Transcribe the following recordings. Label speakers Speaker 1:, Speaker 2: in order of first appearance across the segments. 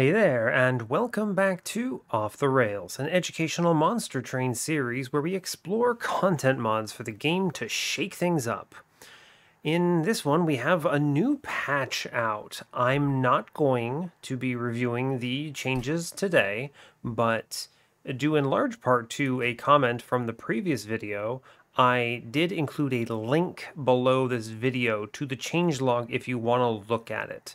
Speaker 1: Hey there, and welcome back to Off the Rails, an educational monster train series where we explore content mods for the game to shake things up. In this one, we have a new patch out. I'm not going to be reviewing the changes today, but due in large part to a comment from the previous video, I did include a link below this video to the changelog if you want to look at it.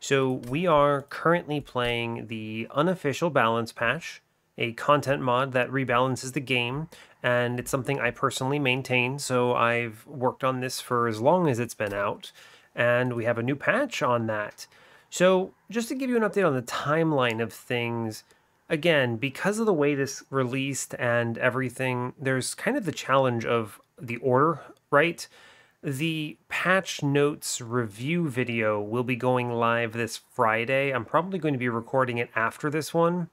Speaker 1: So we are currently playing the unofficial balance patch, a content mod that rebalances the game, and it's something I personally maintain, so I've worked on this for as long as it's been out, and we have a new patch on that. So just to give you an update on the timeline of things, again, because of the way this released and everything, there's kind of the challenge of the order, right? The patch notes review video will be going live this Friday. I'm probably going to be recording it after this one,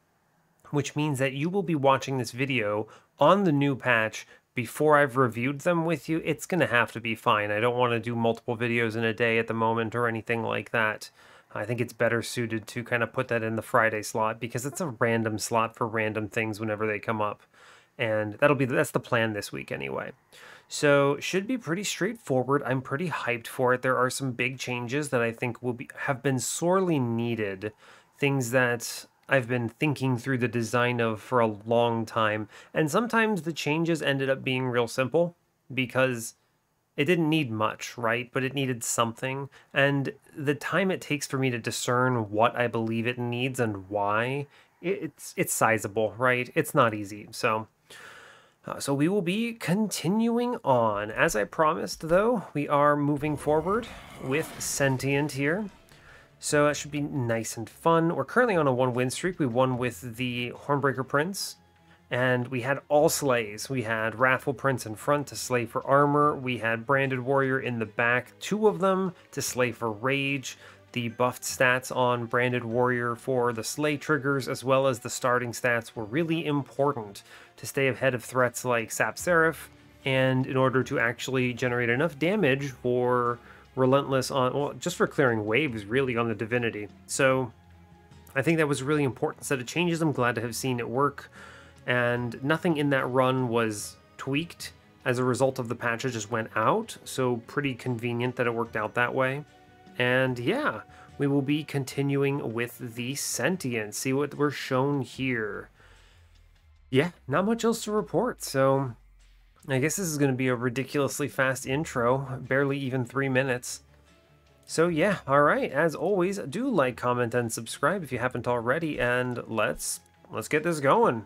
Speaker 1: which means that you will be watching this video on the new patch before I've reviewed them with you. It's going to have to be fine. I don't want to do multiple videos in a day at the moment or anything like that. I think it's better suited to kind of put that in the Friday slot because it's a random slot for random things whenever they come up. And that'll be that's the plan this week anyway. So should be pretty straightforward. I'm pretty hyped for it. There are some big changes that I think will be have been sorely needed. Things that I've been thinking through the design of for a long time. And sometimes the changes ended up being real simple because it didn't need much, right? But it needed something. And the time it takes for me to discern what I believe it needs and why, it's it's sizable, right? It's not easy. So uh, so we will be continuing on. As I promised, though, we are moving forward with Sentient here. So that should be nice and fun. We're currently on a one-win streak. We won with the Hornbreaker Prince, and we had all slays. We had Wrathful Prince in front to slay for armor. We had Branded Warrior in the back, two of them to slay for rage the buffed stats on Branded Warrior for the Slay triggers, as well as the starting stats, were really important to stay ahead of threats like Sap Seraph, and in order to actually generate enough damage for Relentless on, well, just for clearing waves, really, on the Divinity. So I think that was a really important set of changes. I'm glad to have seen it work, and nothing in that run was tweaked as a result of the patch that just went out, so pretty convenient that it worked out that way. And yeah, we will be continuing with the sentient. See what we're shown here. Yeah, not much else to report. So I guess this is going to be a ridiculously fast intro, barely even three minutes. So yeah, all right. As always, do like, comment, and subscribe if you haven't already, and let's let's get this going.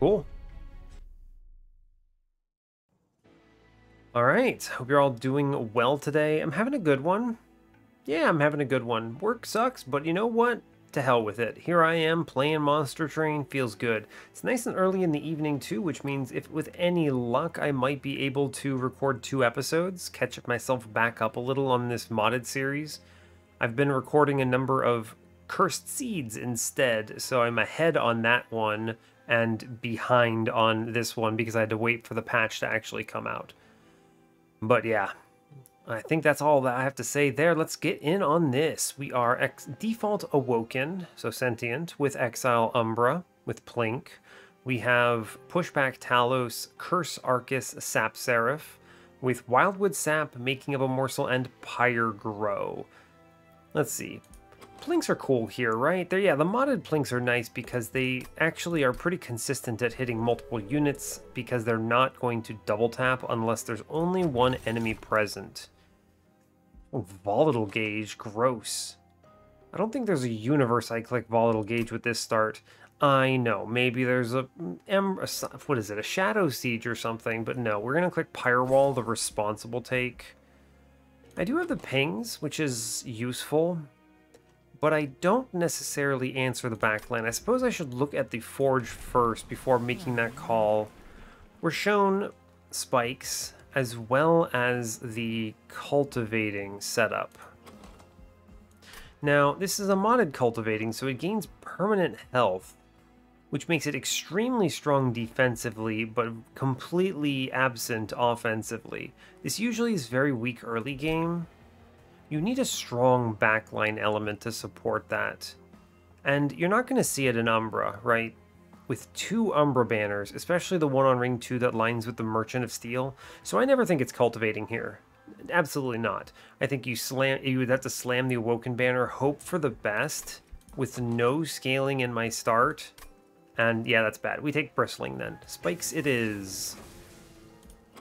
Speaker 1: Cool. All right, hope you're all doing well today. I'm having a good one. Yeah, I'm having a good one. Work sucks, but you know what? To hell with it. Here I am playing Monster Train, feels good. It's nice and early in the evening too, which means if with any luck I might be able to record two episodes, catch myself back up a little on this modded series. I've been recording a number of Cursed Seeds instead, so I'm ahead on that one and behind on this one because I had to wait for the patch to actually come out. But yeah, I think that's all that I have to say there. Let's get in on this. We are ex default awoken, so sentient, with Exile Umbra, with Plink. We have Pushback Talos, Curse Arcus, Sap Seraph, with Wildwood Sap, Making of a Morsel, and Pyre Grow. Let's see. Plinks are cool here, right? They're, yeah, the modded Plinks are nice because they actually are pretty consistent at hitting multiple units because they're not going to double tap unless there's only one enemy present. Oh, volatile Gauge, gross. I don't think there's a universe I click Volatile Gauge with this start. I know, maybe there's a, what is it, a Shadow Siege or something, but no, we're going to click Pyrewall, the responsible take. I do have the pings, which is useful, but I don't necessarily answer the backline. I suppose I should look at the forge first before making that call. We're shown spikes as well as the cultivating setup. Now, this is a modded cultivating, so it gains permanent health, which makes it extremely strong defensively, but completely absent offensively. This usually is very weak early game, you need a strong backline element to support that. And you're not going to see it in Umbra, right? With two Umbra banners, especially the one on Ring 2 that lines with the Merchant of Steel. So I never think it's cultivating here. Absolutely not. I think you slam you would have to slam the Awoken banner, hope for the best, with no scaling in my start. And yeah, that's bad. We take Bristling then. Spikes it is.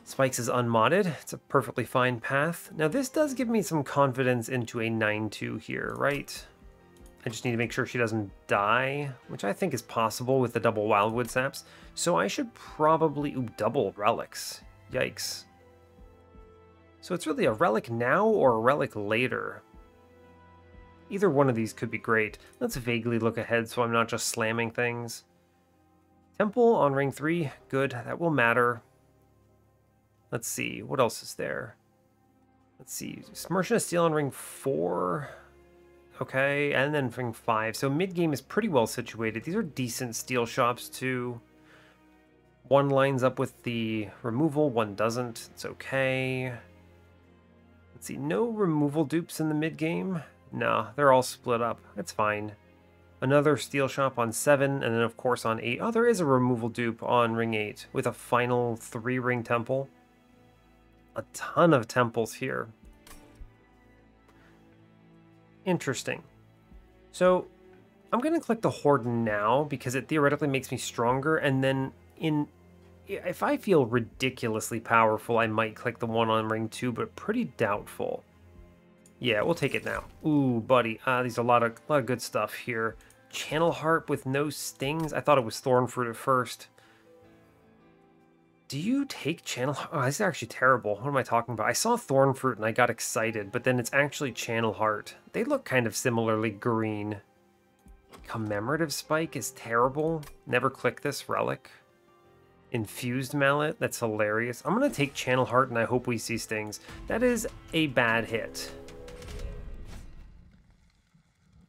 Speaker 1: Spikes is unmodded. It's a perfectly fine path. Now this does give me some confidence into a 9-2 here, right? I just need to make sure she doesn't die, which I think is possible with the double Wildwood Saps. So I should probably... Ooh, double Relics. Yikes. So it's really a Relic now or a Relic later. Either one of these could be great. Let's vaguely look ahead so I'm not just slamming things. Temple on ring 3, good, that will matter. Let's see, what else is there? Let's see, of Steel on ring 4. Okay, and then ring 5. So mid-game is pretty well situated. These are decent steel shops too. One lines up with the removal, one doesn't. It's okay. Let's see, no removal dupes in the mid-game. No, they're all split up. It's fine. Another steel shop on 7, and then of course on 8. Oh, there is a removal dupe on ring 8 with a final 3-ring temple a ton of temples here. Interesting. So I'm going to click the Horde now because it theoretically makes me stronger. And then in if I feel ridiculously powerful, I might click the one on ring 2, but pretty doubtful. Yeah, we'll take it now. Ooh, buddy. Uh, there's a lot of, lot of good stuff here. Channel Heart with no stings. I thought it was Thornfruit at first. Do you take channel? Oh, this is actually terrible. What am I talking about? I saw thorn fruit and I got excited, but then it's actually Channel Heart. They look kind of similarly green. Commemorative Spike is terrible. Never click this relic. Infused Mallet, that's hilarious. I'm to take Channel Heart and I hope we see Stings. That is a bad hit.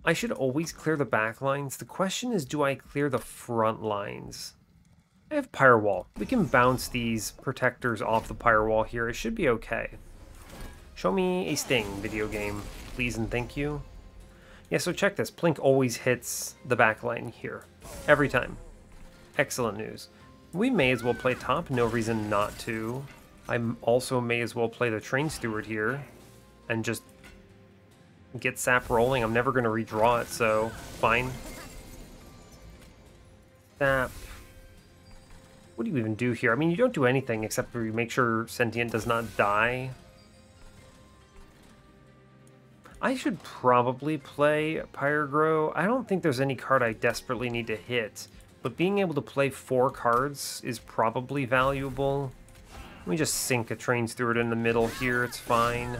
Speaker 1: I should always clear the back lines. The question is, do I clear the front lines? I have Pyre Wall. We can bounce these protectors off the Pyre Wall here. It should be okay. Show me a Sting video game, please and thank you. Yeah, so check this. Plink always hits the backline here. Every time. Excellent news. We may as well play top. No reason not to. I also may as well play the Train Steward here. And just get sap rolling. I'm never going to redraw it, so fine. Sap. What do you even do here? I mean, you don't do anything except for you make sure Sentient does not die. I should probably play Pyregrow. I don't think there's any card I desperately need to hit, but being able to play four cards is probably valuable. Let me just sink a Train through it in the middle here, it's fine.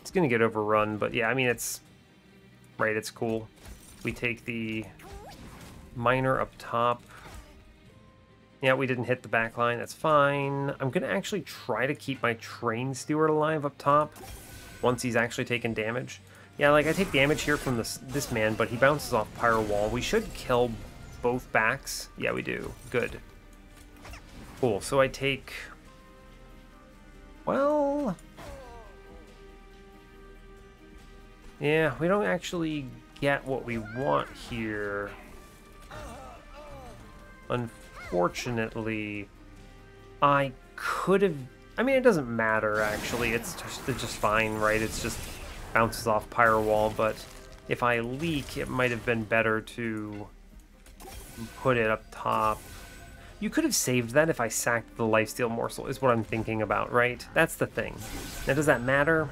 Speaker 1: It's gonna get overrun, but yeah, I mean, it's... Right, it's cool. We take the Miner up top. Yeah, we didn't hit the back line. That's fine. I'm going to actually try to keep my train steward alive up top once he's actually taken damage. Yeah, like, I take damage here from this, this man, but he bounces off Pyre Wall. We should kill both backs. Yeah, we do. Good. Cool. So I take... Well... Yeah, we don't actually get what we want here. Unfortunately unfortunately, I could have... I mean, it doesn't matter, actually. It's just, it's just fine, right? It's just bounces off Wall, but if I leak, it might have been better to put it up top. You could have saved that if I sacked the lifesteal morsel, is what I'm thinking about, right? That's the thing. Now, does that matter?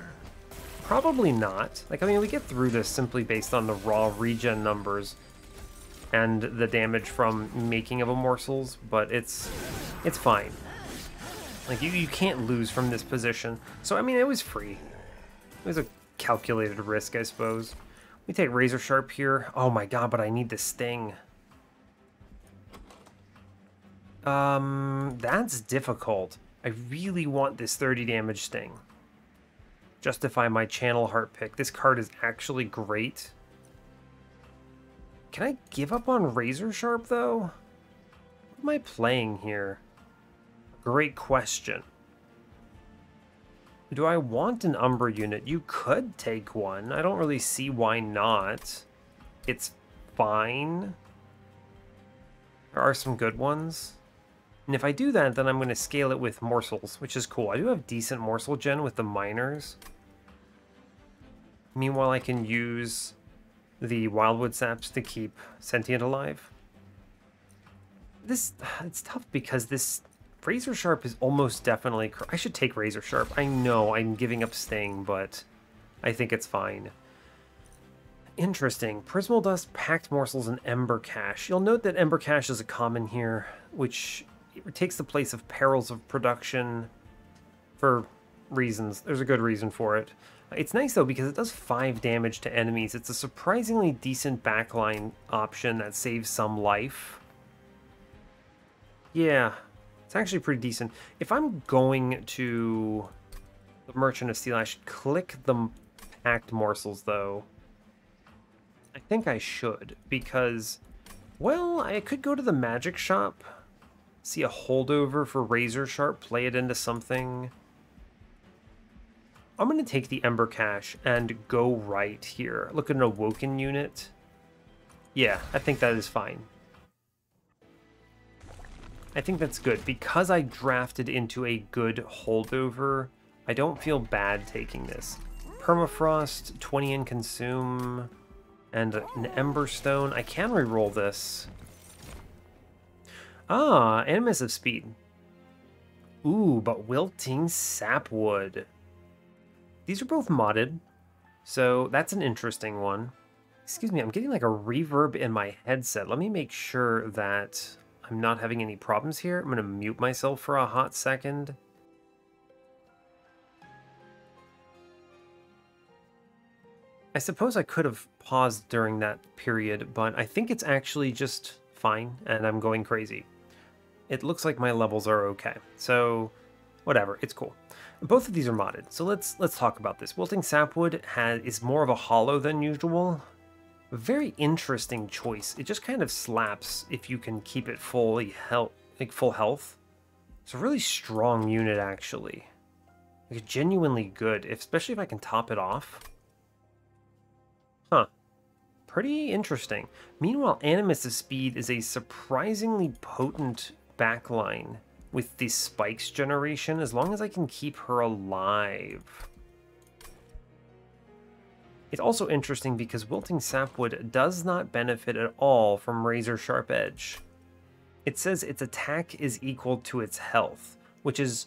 Speaker 1: Probably not. Like, I mean, we get through this simply based on the raw regen numbers and the damage from making of a morsels, but it's it's fine. Like you, you can't lose from this position. So I mean it was free. It was a calculated risk, I suppose. We take Razor Sharp here. Oh my god, but I need the sting. Um, that's difficult. I really want this 30 damage sting. Justify my channel heart pick. This card is actually great. Can I give up on Razor Sharp, though? What am I playing here? Great question. Do I want an Umbra unit? You could take one. I don't really see why not. It's fine. There are some good ones. And if I do that, then I'm going to scale it with morsels, which is cool. I do have decent morsel gen with the miners. Meanwhile, I can use the wildwood saps to keep sentient alive. This it's tough because this razor sharp is almost definitely. I should take razor sharp. I know I'm giving up sting, but I think it's fine. Interesting. Prismal Dust, Packed Morsels, and Ember Cache. You'll note that Ember Cache is a common here, which takes the place of Perils of Production for reasons. There's a good reason for it. It's nice though because it does 5 damage to enemies. It's a surprisingly decent backline option that saves some life. Yeah, it's actually pretty decent. If I'm going to the Merchant of Steel, I should click the packed morsels though. I think I should because, well, I could go to the magic shop, see a holdover for Razor Sharp, play it into something. I'm going to take the Ember Cache and go right here. Look at an Awoken unit. Yeah, I think that is fine. I think that's good. Because I drafted into a good holdover, I don't feel bad taking this. Permafrost, 20 in consume, and an Emberstone. I can reroll this. Ah, Animus of Speed. Ooh, but Wilting Sapwood. These are both modded, so that's an interesting one. Excuse me, I'm getting like a reverb in my headset. Let me make sure that I'm not having any problems here. I'm going to mute myself for a hot second. I suppose I could have paused during that period, but I think it's actually just fine, and I'm going crazy. It looks like my levels are okay, so whatever, it's cool. Both of these are modded, so let's let's talk about this. Wilting Sapwood has, is more of a hollow than usual. Very interesting choice. It just kind of slaps if you can keep it fully health, like full health. It's a really strong unit, actually. Like genuinely good, especially if I can top it off. Huh. Pretty interesting. Meanwhile, Animus of Speed is a surprisingly potent backline with the spikes generation as long as I can keep her alive. It's also interesting because Wilting Sapwood does not benefit at all from Razor Sharp Edge. It says its attack is equal to its health, which is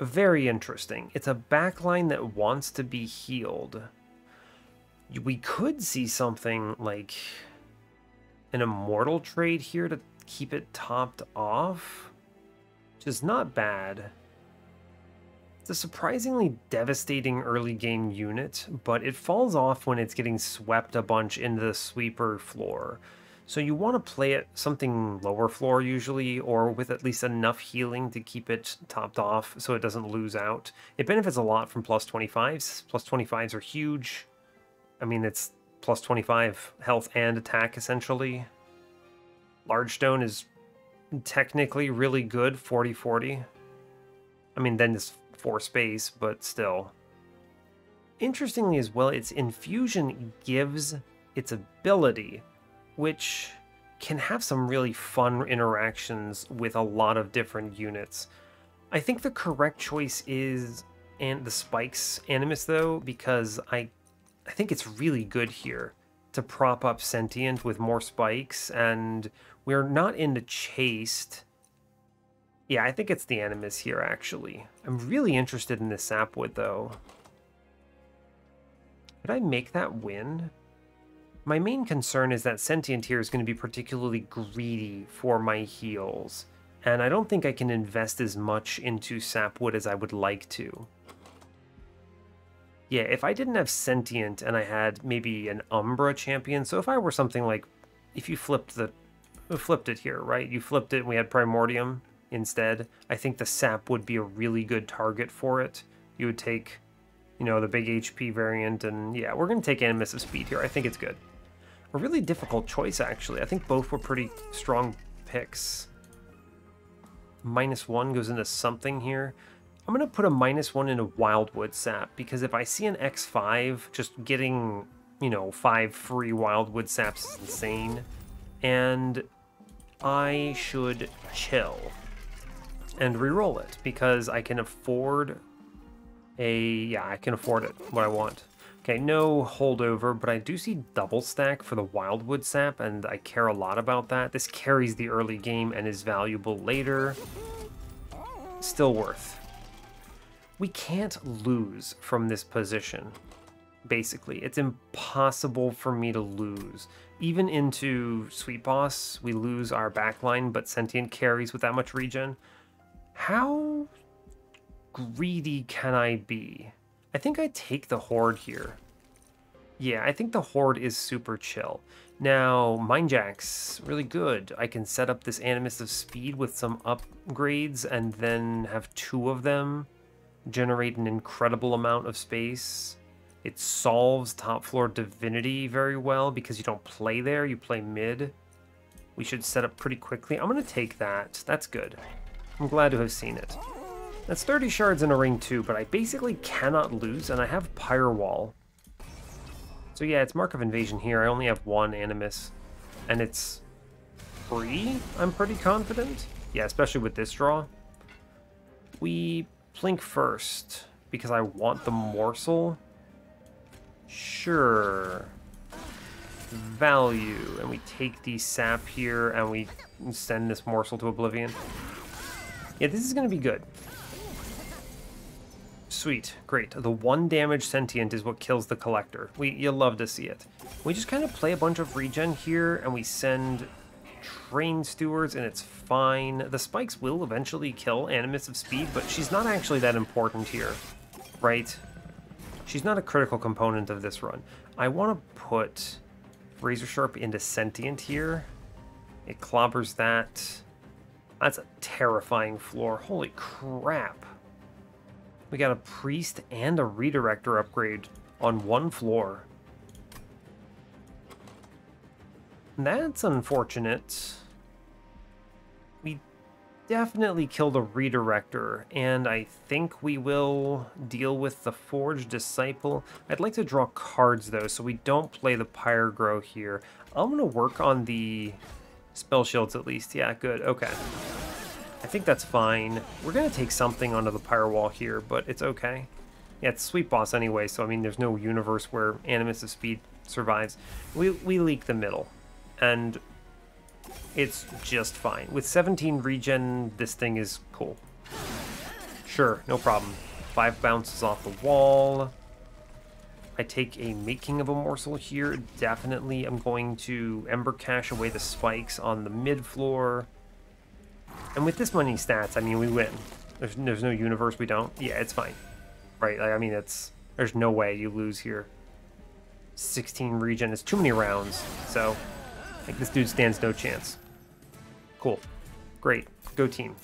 Speaker 1: very interesting. It's a backline that wants to be healed. We could see something like an immortal trade here to keep it topped off is not bad. It's a surprisingly devastating early game unit, but it falls off when it's getting swept a bunch into the sweeper floor. So you want to play it something lower floor usually, or with at least enough healing to keep it topped off so it doesn't lose out. It benefits a lot from plus 25s. Plus 25s are huge. I mean, it's plus 25 health and attack essentially. Large stone is technically really good 40-40. I mean, then it's four space, but still. Interestingly as well, its infusion gives its ability, which can have some really fun interactions with a lot of different units. I think the correct choice is and the spikes animus though, because I I think it's really good here to prop up sentient with more spikes and we're not into chaste. Yeah, I think it's the Animus here, actually. I'm really interested in this Sapwood, though. Could I make that win? My main concern is that Sentient here is going to be particularly greedy for my heals, and I don't think I can invest as much into Sapwood as I would like to. Yeah, if I didn't have Sentient and I had maybe an Umbra champion, so if I were something like, if you flipped the flipped it here, right? You flipped it and we had Primordium instead. I think the sap would be a really good target for it. You would take, you know, the big HP variant, and yeah, we're going to take Animus of Speed here. I think it's good. A really difficult choice, actually. I think both were pretty strong picks. Minus one goes into something here. I'm going to put a minus one into Wildwood Sap because if I see an X5, just getting, you know, five free Wildwood Saps is insane. And I should chill and re-roll it because I can afford a, yeah, I can afford it, what I want. Okay, no holdover, but I do see double stack for the Wildwood Sap, and I care a lot about that. This carries the early game and is valuable later. Still worth. We can't lose from this position, basically. It's impossible for me to lose. Even into Sweep Boss, we lose our backline, but Sentient carries with that much regen. How greedy can I be? I think I take the Horde here. Yeah, I think the Horde is super chill. Now, Mind Jack's really good. I can set up this Animus of Speed with some upgrades and then have two of them generate an incredible amount of space. It solves top floor Divinity very well because you don't play there, you play mid. We should set up pretty quickly. I'm going to take that. That's good. I'm glad to have seen it. That's 30 shards in a ring too, but I basically cannot lose, and I have Pyre Wall. So yeah, it's Mark of Invasion here. I only have one Animus, and it's free, I'm pretty confident. Yeah, especially with this draw. We plink first, because I want the morsel. Sure. Value, and we take the sap here, and we send this morsel to Oblivion. Yeah, this is going to be good. Sweet, great. The one damage sentient is what kills the collector. We you love to see it. We just kind of play a bunch of regen here and we send train stewards and it's fine. The spikes will eventually kill Animus of Speed, but she's not actually that important here, right? She's not a critical component of this run. I want to put Razor Sharp into Sentient here. It clobbers that. That's a terrifying floor. Holy crap. We got a priest and a redirector upgrade on one floor. That's unfortunate. Definitely killed a redirector, and I think we will deal with the Forged Disciple. I'd like to draw cards, though, so we don't play the Pyregrow here. I'm going to work on the spell shields at least. Yeah, good. Okay. I think that's fine. We're going to take something onto the pyre wall here, but it's okay. Yeah, it's Sweep Boss anyway, so I mean, there's no universe where Animus of Speed survives. We, we leak the middle, and it's just fine. With 17 regen, this thing is cool. Sure, no problem. Five bounces off the wall. I take a Making of a Morsel here. Definitely I'm going to Ember Cache away the spikes on the mid floor. And with this many stats, I mean, we win. There's, there's no universe we don't. Yeah, it's fine. Right, I mean, it's there's no way you lose here. 16 regen is too many rounds, so like this dude stands no chance. Cool. Great. Go team.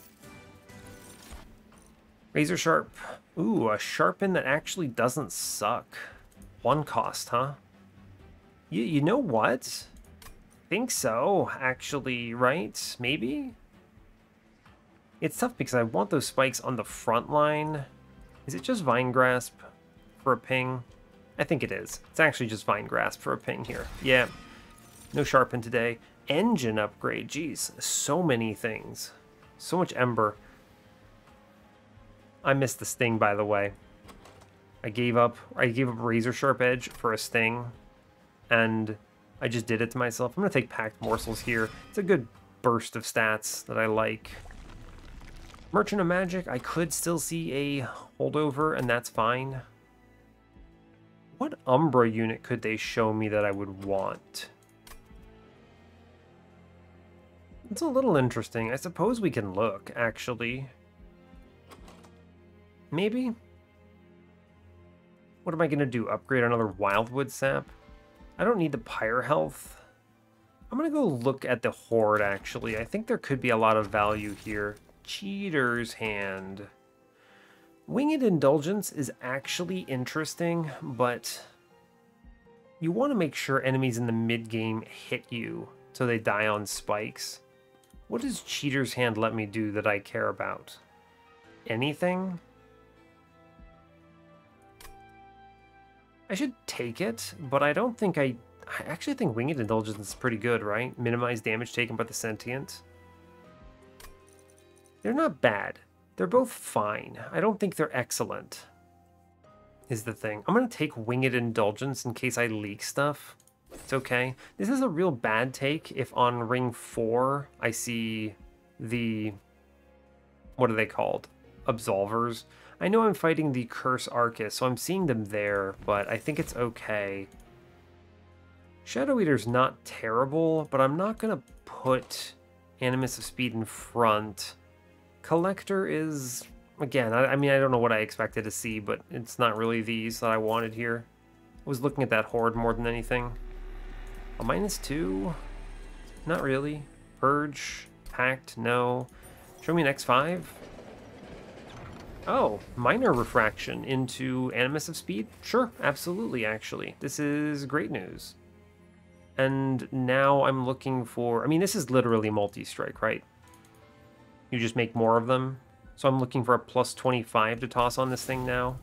Speaker 1: Razor Sharp. Ooh, a Sharpen that actually doesn't suck. One cost, huh? You, you know what? think so, actually, right? Maybe? It's tough because I want those spikes on the front line. Is it just Vine Grasp for a ping? I think it is. It's actually just Vine Grasp for a ping here. Yeah, no Sharpen today. Engine upgrade, jeez, so many things. So much Ember. I missed the Sting, by the way. I gave up, I gave up Razor Sharp Edge for a Sting, and I just did it to myself. I'm to take Packed Morsels here. It's a good burst of stats that I like. Merchant of Magic, I could still see a holdover, and that's fine. What Umbra unit could they show me that I would want? It's a little interesting. I suppose we can look, actually. Maybe? What am I going to do? Upgrade another Wildwood Sap? I don't need the Pyre Health. I'm going to go look at the Horde, actually. I think there could be a lot of value here. Cheater's Hand. Winged Indulgence is actually interesting, but you want to make sure enemies in the mid-game hit you so they die on spikes. What does Cheater's Hand let me do that I care about? Anything? I should take it, but I don't think I... I actually think Winged Indulgence is pretty good, right? Minimize damage taken by the Sentient. They're not bad. They're both fine. I don't think they're excellent, is the thing. I'm going to take Winged Indulgence in case I leak stuff. It's okay. This is a real bad take if on ring 4 I see the... What are they called? Absolvers. I know I'm fighting the Curse Arcus, so I'm seeing them there, but I think it's okay. Shadow Eater's not terrible, but I'm not going to put Animus of Speed in front. Collector is, again, I, I, mean, I don't know what I expected to see, but it's not really these that I wanted here. I was looking at that Horde more than anything. A minus two? Not really. Purge? Pact? No. Show me an X5? Oh, minor refraction into Animus of Speed? Sure, absolutely, actually. This is great news. And now I'm looking for... I mean, this is literally multi-strike, right? You just make more of them. So I'm looking for a plus 25 to toss on this thing now.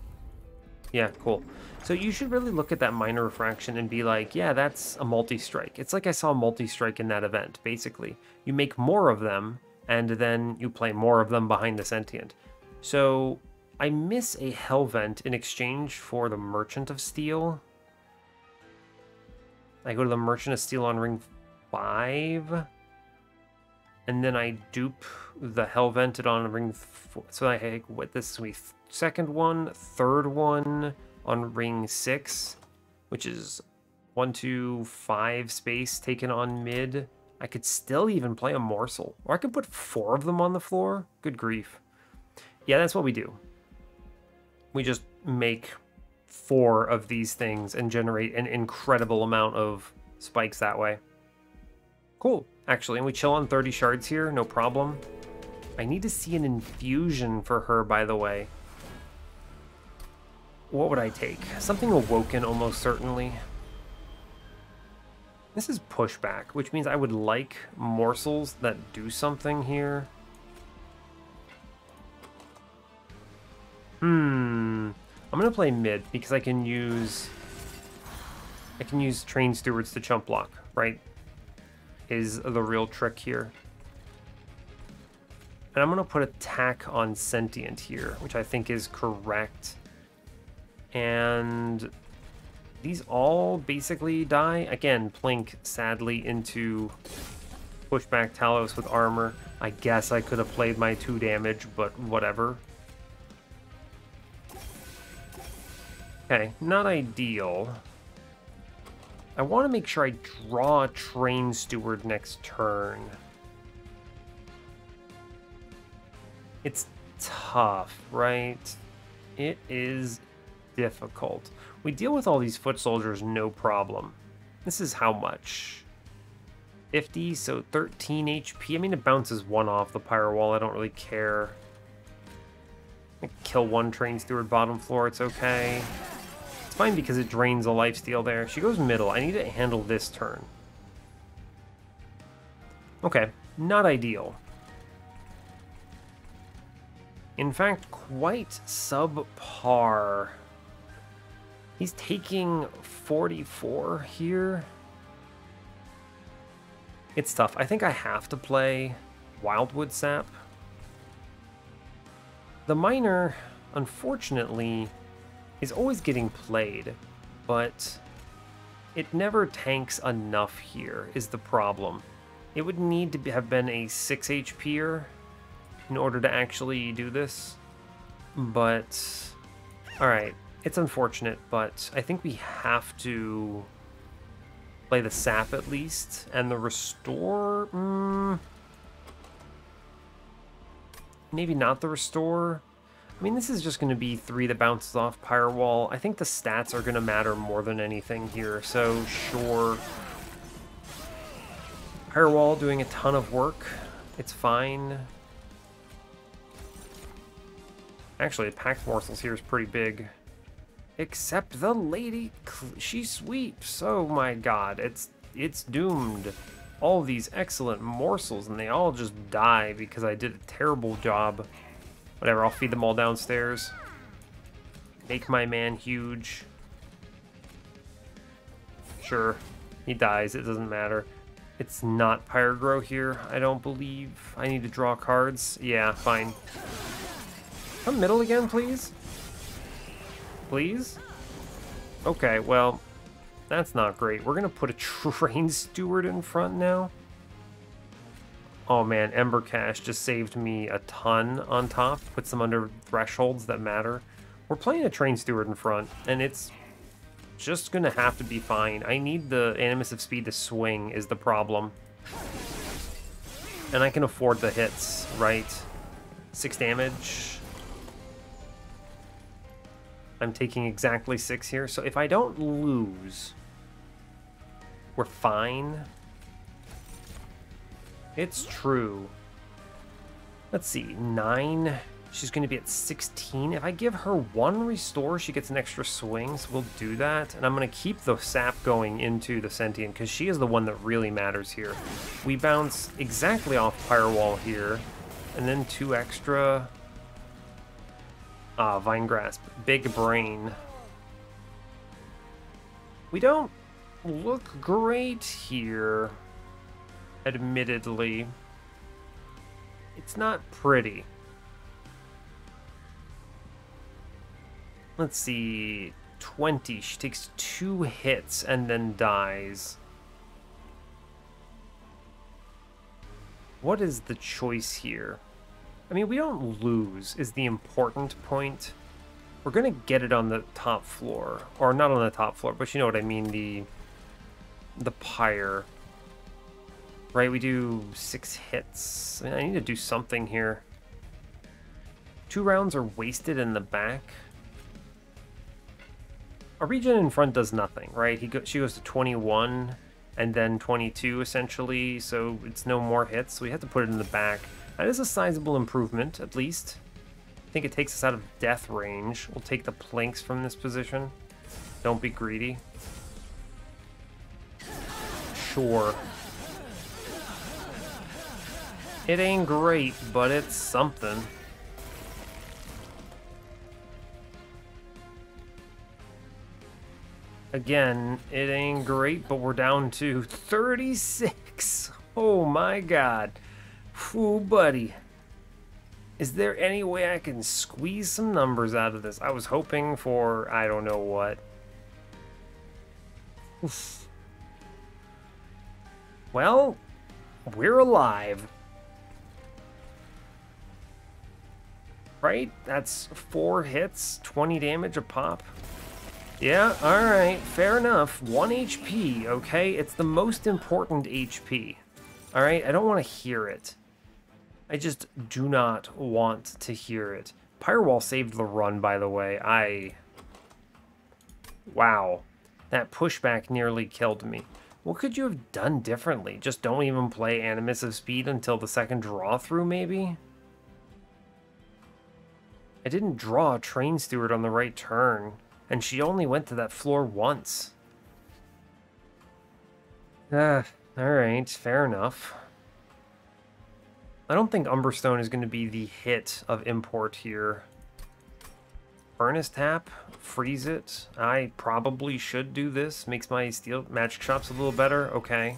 Speaker 1: Yeah, cool. So you should really look at that minor refraction and be like, yeah, that's a multi-strike. It's like I saw a multi-strike in that event, basically. You make more of them, and then you play more of them behind the sentient. So I miss a Hellvent in exchange for the Merchant of Steel. I go to the Merchant of Steel on ring 5. And then I dupe the hell Hellvented on ring 4. So I what this is second one, third one on ring 6, which is one, two, five space taken on mid. I could still even play a morsel. Or I could put four of them on the floor. Good grief. Yeah, that's what we do. We just make four of these things and generate an incredible amount of spikes that way. Cool, actually. And we chill on 30 shards here, no problem. I need to see an infusion for her, by the way. What would I take? Something awoken, almost certainly. This is pushback, which means I would like morsels that do something here. Hmm. I'm gonna play mid because I can use I can use train stewards to chump block, right? Is the real trick here. And I'm gonna put attack on sentient here, which I think is correct. And these all basically die. Again, Plink sadly into pushback Talos with armor. I guess I could have played my two damage, but whatever. Okay, not ideal. I want to make sure I draw a Train Steward next turn. It's tough, right? It is difficult. We deal with all these foot soldiers no problem. This is how much? 50, so 13 HP. I mean, it bounces one off the pyre wall. I don't really care. kill one train steward bottom floor. It's okay It's fine because it drains a lifesteal there. She goes middle. I need to handle this turn. Okay, not ideal. In fact, quite subpar. He's taking 44 here. It's tough. I think I have to play Wildwood Sap. The Miner, unfortunately, is always getting played, but it never tanks enough here is the problem. It would need to have been a 6 HPer in order to actually do this, but alright, it's unfortunate, but I think we have to play the sap at least, and the restore, mm, maybe not the restore, I mean, this is just going to be three that bounces off Pyre Wall. I think the stats are going to matter more than anything here, so sure. Pyre Wall doing a ton of work. It's fine. Actually, a Packed Morsels here is pretty big. Except the lady, she sweeps. Oh my god, it's it's doomed. All these excellent morsels, and they all just die because I did a terrible job Whatever, I'll feed them all downstairs. Make my man huge. Sure, he dies. It doesn't matter. It's not Pyregrow here, I don't believe. I need to draw cards. Yeah, fine. Come middle again, please? Please? Okay, well, that's not great. We're going to put a Train Steward in front now. Oh man, Ember Cache just saved me a ton on top. Put some under thresholds that matter. We're playing a Train Steward in front, and it's just gonna have to be fine. I need the Animus of Speed to swing is the problem. And I can afford the hits, right? Six damage. I'm taking exactly six here, so if I don't lose, we're fine. It's true. Let's see, nine She's going to be at 16. If I give her one restore, she gets an extra swing, so we'll do that. And I'm going to keep the sap going into the sentient, because she is the one that really matters here. We bounce exactly off Pyre Wall here, and then two extra... Ah, Vine Grasp. Big Brain. We don't look great here, admittedly. It's not pretty. Let's see. 20. She takes two hits and then dies. What is the choice here? I mean, we don't lose, is the important point. We're going to get it on the top floor. Or not on the top floor, but you know what I mean, the... The pyre. Right, we do six hits. I, mean, I need to do something here. Two rounds are wasted in the back a regen in front does nothing, right? He go, she goes to 21 and then 22 essentially, so it's no more hits. So we have to put it in the back. That is a sizable improvement, at least. I think it takes us out of death range. We'll take the planks from this position. Don't be greedy. Sure. It ain't great, but it's something. Again, it ain't great, but we're down to 36. Oh my god. Ooh, buddy. Is there any way I can squeeze some numbers out of this? I was hoping for I don't know what. Oof. Well, we're alive. Right? That's four hits, 20 damage a pop. Yeah, alright, fair enough. 1 HP, okay? It's the most important HP. Alright, I don't want to hear it. I just do not want to hear it. Pyre Wall saved the run, by the way. I... Wow. That pushback nearly killed me. What could you have done differently? Just don't even play Animus of Speed until the second draw through, maybe? I didn't draw a Train Steward on the right turn. And she only went to that floor once. Ah, alright, fair enough. I don't think Umberstone is going to be the hit of import here. Furnace Tap, freeze it. I probably should do this. Makes my steel magic shops a little better. Okay.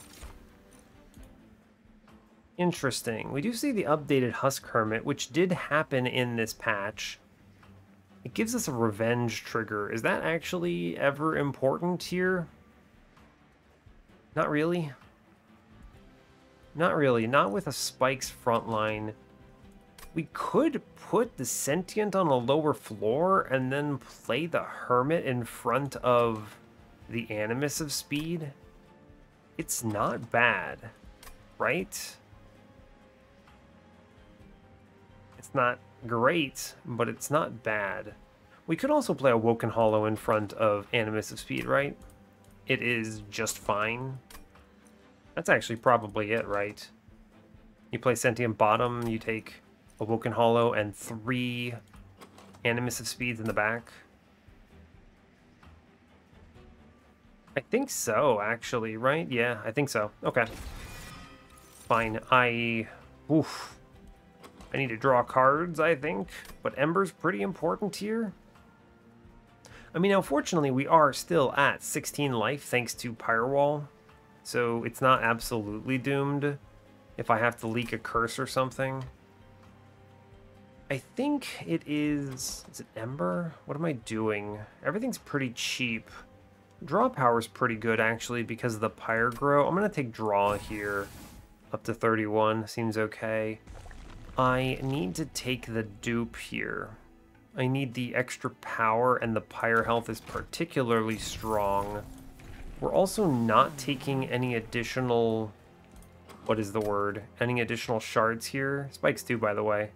Speaker 1: Interesting. We do see the updated Husk Hermit, which did happen in this patch. It gives us a revenge trigger. Is that actually ever important here? Not really. Not really. Not with a Spike's frontline. We could put the Sentient on a lower floor and then play the Hermit in front of the Animus of Speed. It's not bad, right? It's not great, but it's not bad. We could also play Awoken Hollow in front of Animus of Speed, right? It is just fine. That's actually probably it, right? You play Sentient Bottom, you take Awoken Hollow and three Animus of Speeds in the back. I think so, actually, right? Yeah, I think so. Okay. Fine. I... Oof. I need to draw cards, I think. But Ember's pretty important here. I mean, unfortunately, we are still at 16 life thanks to Wall, so it's not absolutely doomed if I have to leak a curse or something. I think it is... Is it Ember? What am I doing? Everything's pretty cheap. Draw power is pretty good, actually, because of the Pyre-Gro. I'm going to take Draw here. Up to 31. Seems okay. I need to take the dupe here. I need the extra power, and the Pyre health is particularly strong. We're also not taking any additional... What is the word? Any additional shards here? Spikes too, by the way.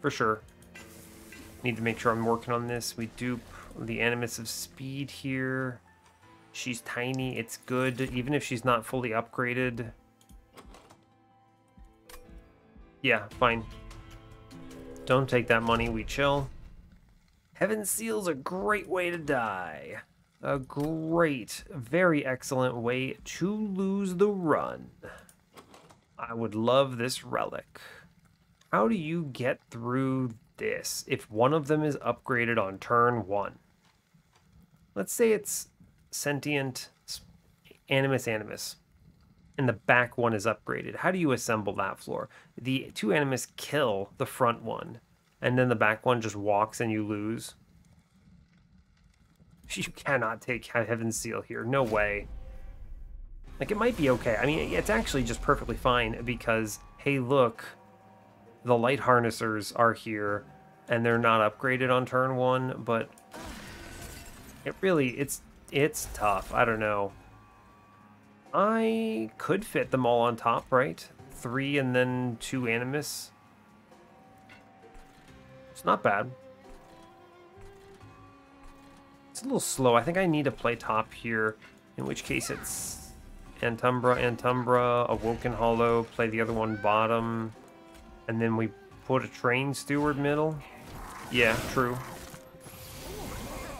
Speaker 1: For sure. Need to make sure I'm working on this. We dupe the Animus of Speed here. She's tiny. It's good, even if she's not fully upgraded. Yeah, fine. Don't take that money, we chill. Heaven Seal's a great way to die. A great, very excellent way to lose the run. I would love this relic. How do you get through this if one of them is upgraded on turn one? Let's say it's sentient animus animus and the back one is upgraded. How do you assemble that floor? The two animus kill the front one, and then the back one just walks and you lose. You cannot take Heaven's Seal here. No way. Like, it might be okay. I mean, it's actually just perfectly fine because, hey, look, the Light Harnessers are here, and they're not upgraded on turn one, but it really, it's, it's tough. I don't know. I could fit them all on top, right? Three and then two Animus. It's not bad. It's a little slow. I think I need to play top here, in which case it's Antumbra, Antumbra, Awoken Hollow, play the other one bottom, and then we put a Train Steward middle. Yeah, true.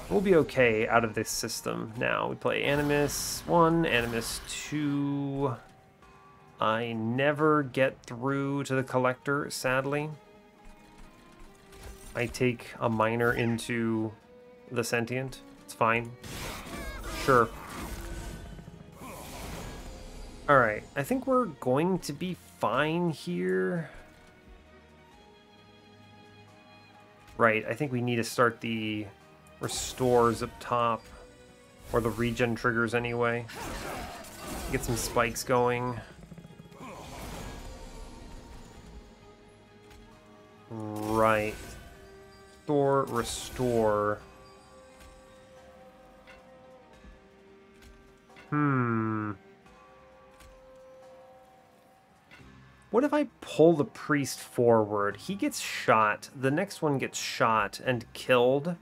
Speaker 1: We'll be okay out of this system now. We play Animus 1, Animus 2. I never get through to the Collector, sadly. I take a Miner into the Sentient. It's fine. Sure. Alright, I think we're going to be fine here. Right, I think we need to start the restores up top. Or the regen triggers anyway. Get some spikes going. Right. Restore, restore. Hmm. What if I pull the priest forward? He gets shot, the next one gets shot and killed,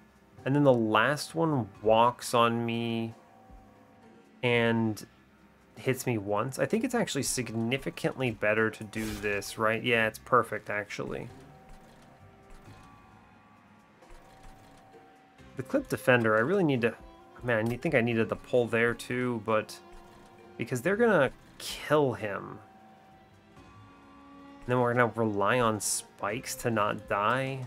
Speaker 1: and then the last one walks on me and hits me once. I think it's actually significantly better to do this, right? Yeah, it's perfect, actually. The Clip Defender, I really need to... Man, I think I needed the pull there too, but... Because they're gonna kill him. And then we're gonna rely on spikes to not die.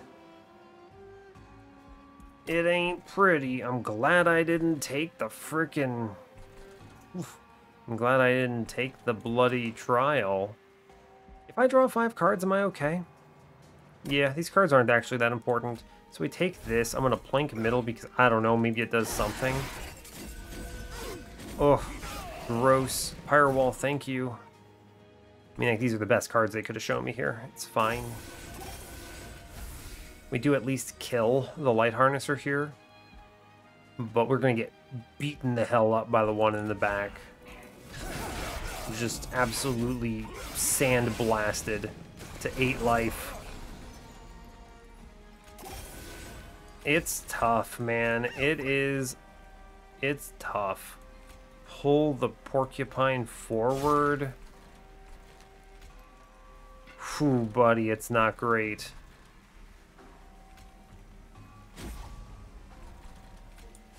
Speaker 1: It ain't pretty. I'm glad I didn't take the frickin'... I'm glad I didn't take the bloody trial. If I draw five cards, am I okay? Yeah, these cards aren't actually that important. So we take this. I'm going to plank middle because, I don't know, maybe it does something. Oh, gross. Wall, thank you. I mean, like, these are the best cards they could have shown me here. It's fine. We do at least kill the Light Harnesser here. But we're going to get beaten the hell up by the one in the back. Just absolutely sand blasted to 8 life. It's tough, man. It is... It's tough. Pull the porcupine forward. Whew, buddy, it's not great.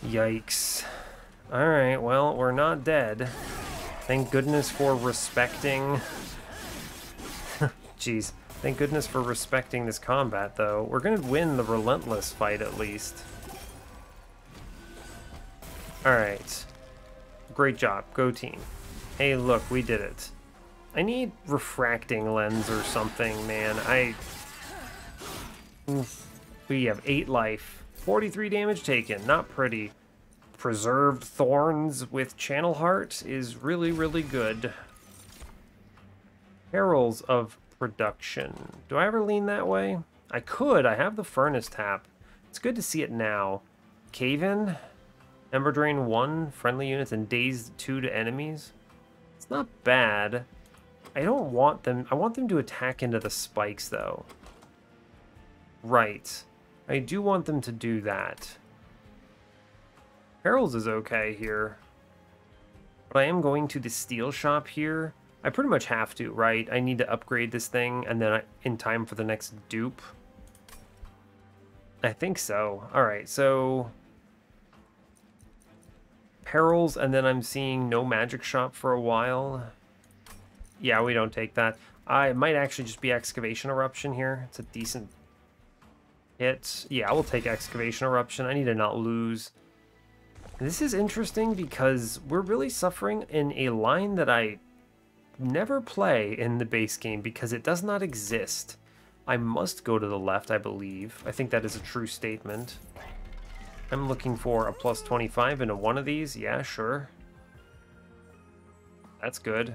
Speaker 1: Yikes. Alright, well, we're not dead. Thank goodness for respecting... Jeez. Thank goodness for respecting this combat, though. We're gonna win the Relentless fight, at least. Alright. Great job. Go team. Hey, look, we did it. I need refracting lens or something, man. I... Oof. We have 8 life. 43 damage taken. Not pretty. Preserved Thorns with Channel Heart is really, really good. Perils of Production. Do I ever lean that way? I could. I have the Furnace Tap. It's good to see it now. Cave-In? Ember Drain 1, friendly units, and Dazed 2 to enemies. It's not bad. I don't want them... I want them to attack into the spikes, though. Right. I do want them to do that. Perils is okay here. But I am going to the steel shop here. I pretty much have to, right? I need to upgrade this thing, and then I, in time for the next dupe. I think so. Alright, so perils, and then I'm seeing no magic shop for a while. Yeah, we don't take that. Uh, I might actually just be excavation eruption here. It's a decent hit. Yeah, we'll take excavation eruption. I need to not lose. This is interesting because we're really suffering in a line that I never play in the base game because it does not exist. I must go to the left, I believe. I think that is a true statement. I'm looking for a plus 25 into one of these. Yeah, sure. That's good.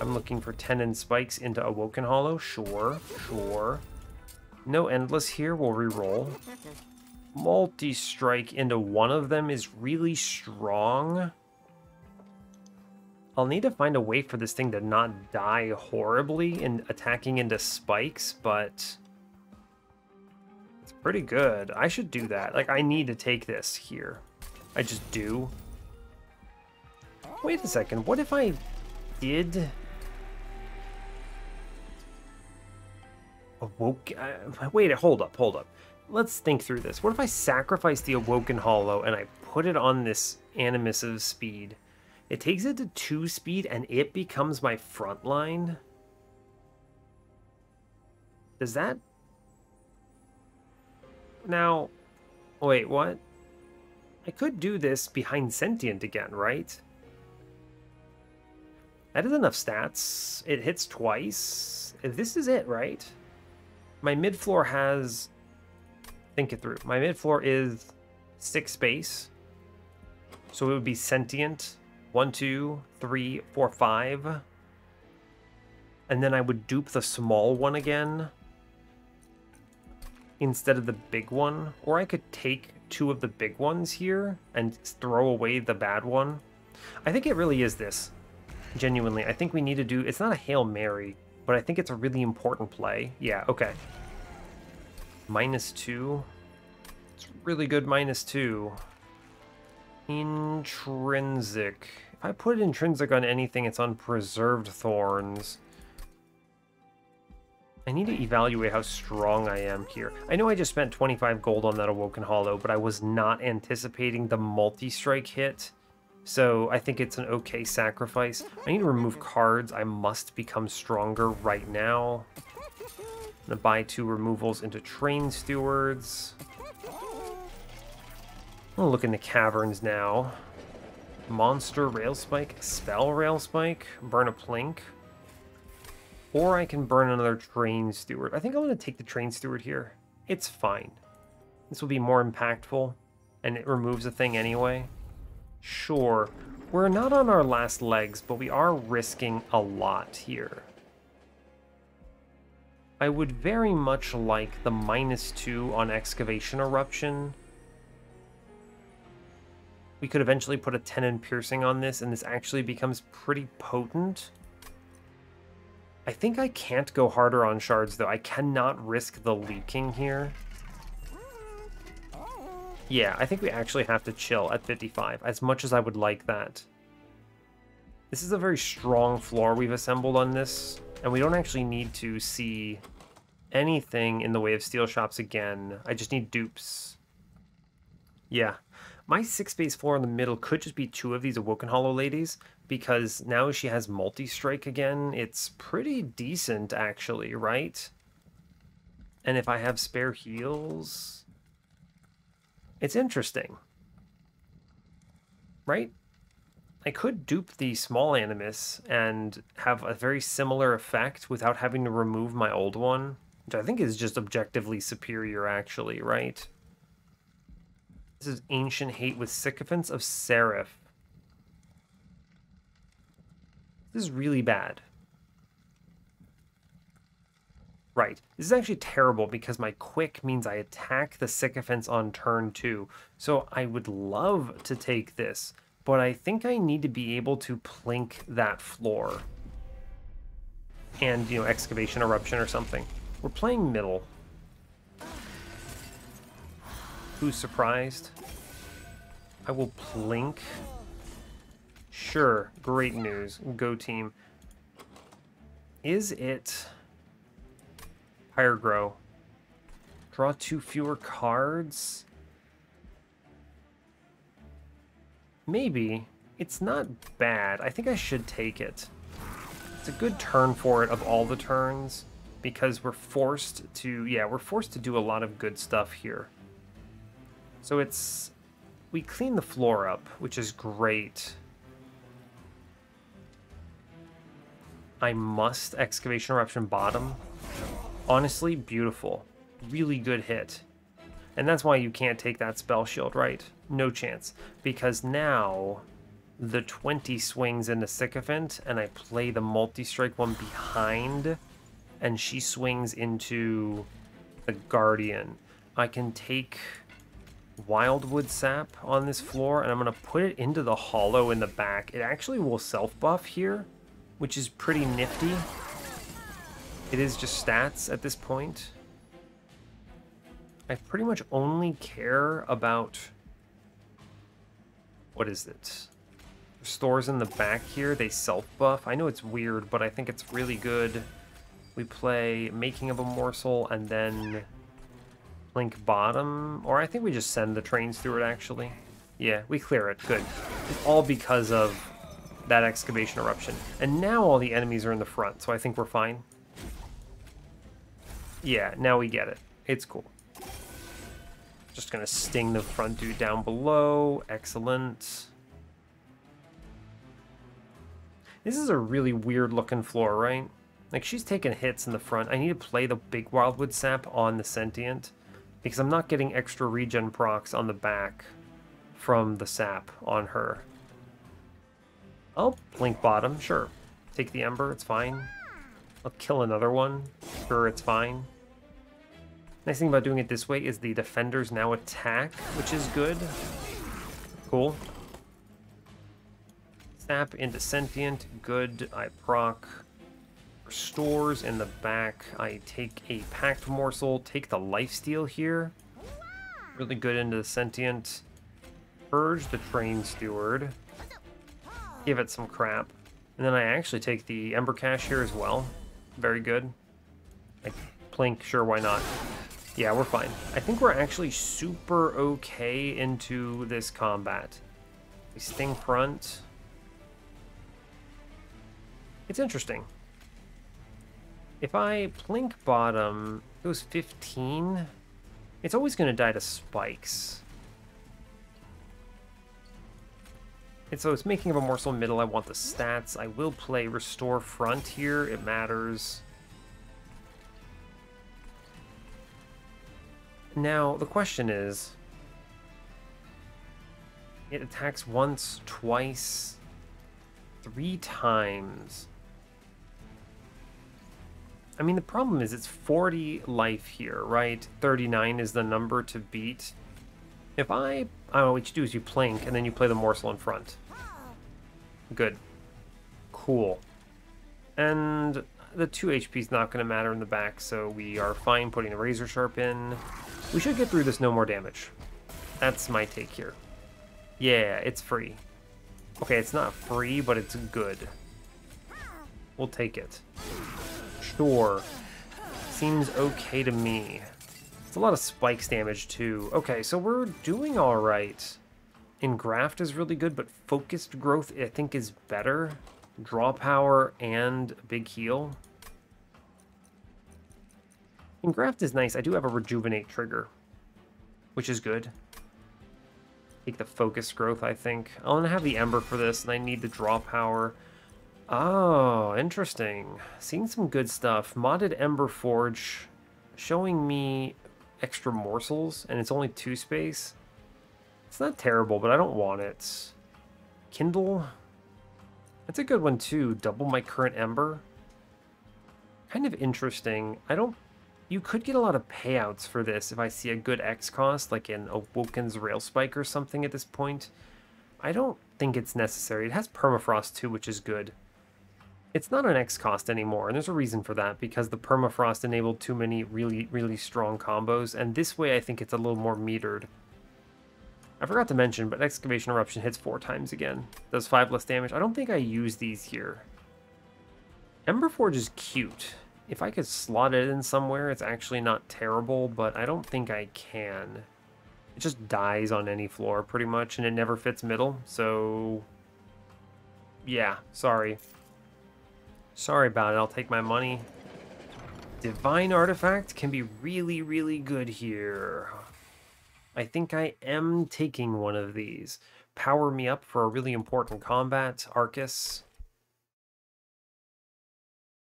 Speaker 1: I'm looking for 10 and spikes into Awoken Hollow. Sure, sure. No Endless here. We'll re-roll. Multi-strike into one of them is really strong. I'll need to find a way for this thing to not die horribly in attacking into spikes, but it's pretty good. I should do that. Like, I need to take this here. I just do. Wait a second. What if I did... Awoke... Uh, wait, hold up, hold up. Let's think through this. What if I sacrifice the Awoken Hollow and I put it on this Animus of speed? It takes it to 2 speed and it becomes my front line? Does that now, wait, what? I could do this behind Sentient again, right? That is enough stats. It hits twice. This is it, right? My mid floor has... Think it through. My mid floor is six space. So it would be Sentient. One, two, three, four, five. And then I would dupe the small one again instead of the big one, or I could take two of the big ones here and throw away the bad one. I think it really is this, genuinely. I think we need to do, it's not a Hail Mary, but I think it's a really important play. Yeah, okay. Minus two. It's really good minus two. Intrinsic. If I put intrinsic on anything, it's on preserved thorns. I need to evaluate how strong I am here. I know I just spent 25 gold on that Awoken Hollow, but I was not anticipating the multi-strike hit. So I think it's an okay sacrifice. I need to remove cards. I must become stronger right now. Gonna buy two removals into Train Stewards. Gonna look in the caverns now. Monster Rail Spike, Spell Rail Spike, Burn a Plink. Or I can burn another train steward. I think I'm going to take the train steward here. It's fine. This will be more impactful, and it removes a thing anyway. Sure, we're not on our last legs, but we are risking a lot here. I would very much like the minus two on Excavation Eruption. We could eventually put a tenon Piercing on this, and this actually becomes pretty potent. I think I can't go harder on shards, though. I cannot risk the leaking here. Yeah, I think we actually have to chill at 55, as much as I would like that. This is a very strong floor we've assembled on this, and we don't actually need to see anything in the way of steel shops again. I just need dupes. Yeah, my six base four in the middle could just be two of these Awoken Hollow ladies, because now she has multi-strike again. It's pretty decent, actually, right? And if I have spare heals... It's interesting. right? I could dupe the small animus and have a very similar effect without having to remove my old one, which I think is just objectively superior, actually, right? This is Ancient Hate with Sycophants of Seraph. This is really bad. Right. This is actually terrible because my quick means I attack the sycophants on turn two. So I would love to take this, but I think I need to be able to plink that floor. And, you know, excavation eruption or something. We're playing middle. Who's surprised? I will plink. Sure, great news. Go team. Is it... Pyregrow. Draw two fewer cards? Maybe. It's not bad. I think I should take it. It's a good turn for it of all the turns because we're forced to, yeah, we're forced to do a lot of good stuff here. So it's, we clean the floor up, which is great. I must Excavation Eruption bottom honestly beautiful. Really good hit. And that's why you can't take that spell shield, right? No chance. Because now the 20 swings into Sycophant and I play the multi-strike one behind and she swings into the Guardian. I can take Wildwood Sap on this floor and I'm going to put it into the hollow in the back. It actually will self-buff here, which is pretty nifty. It is just stats at this point. I pretty much only care about... What is it? Stores in the back here, they self-buff. I know it's weird, but I think it's really good. We play Making of a Morsel and then Link Bottom. Or I think we just send the trains through it, actually. Yeah, we clear it. Good. It's all because of that excavation eruption. And now all the enemies are in the front, so I think we're fine. Yeah, now we get it. It's cool. Just gonna sting the front dude down below. Excellent. This is a really weird looking floor, right? Like, she's taking hits in the front. I need to play the big Wildwood Sap on the Sentient because I'm not getting extra regen procs on the back from the sap on her. I'll plink bottom, sure. Take the Ember, it's fine. I'll kill another one. Sure, it's fine. Nice thing about doing it this way is the defenders now attack, which is good. Cool. Snap into Sentient, good. I proc. Restores in the back. I take a packed Morsel, take the Lifesteal here. Really good into the Sentient. Purge the Train Steward. Give it some crap. And then I actually take the Ember Cache here as well. Very good. I plink, sure, why not? Yeah, we're fine. I think we're actually super okay into this combat. We sting front. It's interesting. If I plink bottom, it was 15. It's always going to die to spikes. And so it's making of a morsel middle. I want the stats. I will play restore front here. It matters. Now, the question is... It attacks once, twice, three times. I mean, the problem is it's 40 life here, right? 39 is the number to beat. If I... Know, what you do is you plink, and then you play the morsel in front. Good. Cool. And the 2 HP is not going to matter in the back, so we are fine putting the Razor Sharp in. We should get through this no more damage. That's my take here. Yeah, it's free. Okay, it's not free, but it's good. We'll take it. Seems okay to me. It's a lot of spikes damage, too. Okay, so we're doing alright. Engraft is really good, but Focused Growth, I think, is better. Draw Power and Big Heal. Engraft is nice. I do have a Rejuvenate trigger, which is good. Take the focus growth, I think. I to have the Ember for this, and I need the draw power. Oh, interesting. Seeing some good stuff. Modded Ember Forge showing me extra morsels, and it's only two space. It's not terrible, but I don't want it. Kindle. That's a good one, too. Double my current Ember. Kind of interesting. I don't you could get a lot of payouts for this if I see a good X cost, like in Awoken's Rail Spike or something at this point. I don't think it's necessary. It has Permafrost too, which is good. It's not an X cost anymore, and there's a reason for that, because the Permafrost enabled too many really, really strong combos, and this way I think it's a little more metered. I forgot to mention, but Excavation Eruption hits four times again. Does five less damage. I don't think I use these here. Ember Forge is cute. If I could slot it in somewhere, it's actually not terrible, but I don't think I can. It just dies on any floor, pretty much, and it never fits middle, so... Yeah, sorry. Sorry about it, I'll take my money. Divine Artifact can be really, really good here. I think I am taking one of these. Power me up for a really important combat, Arcus.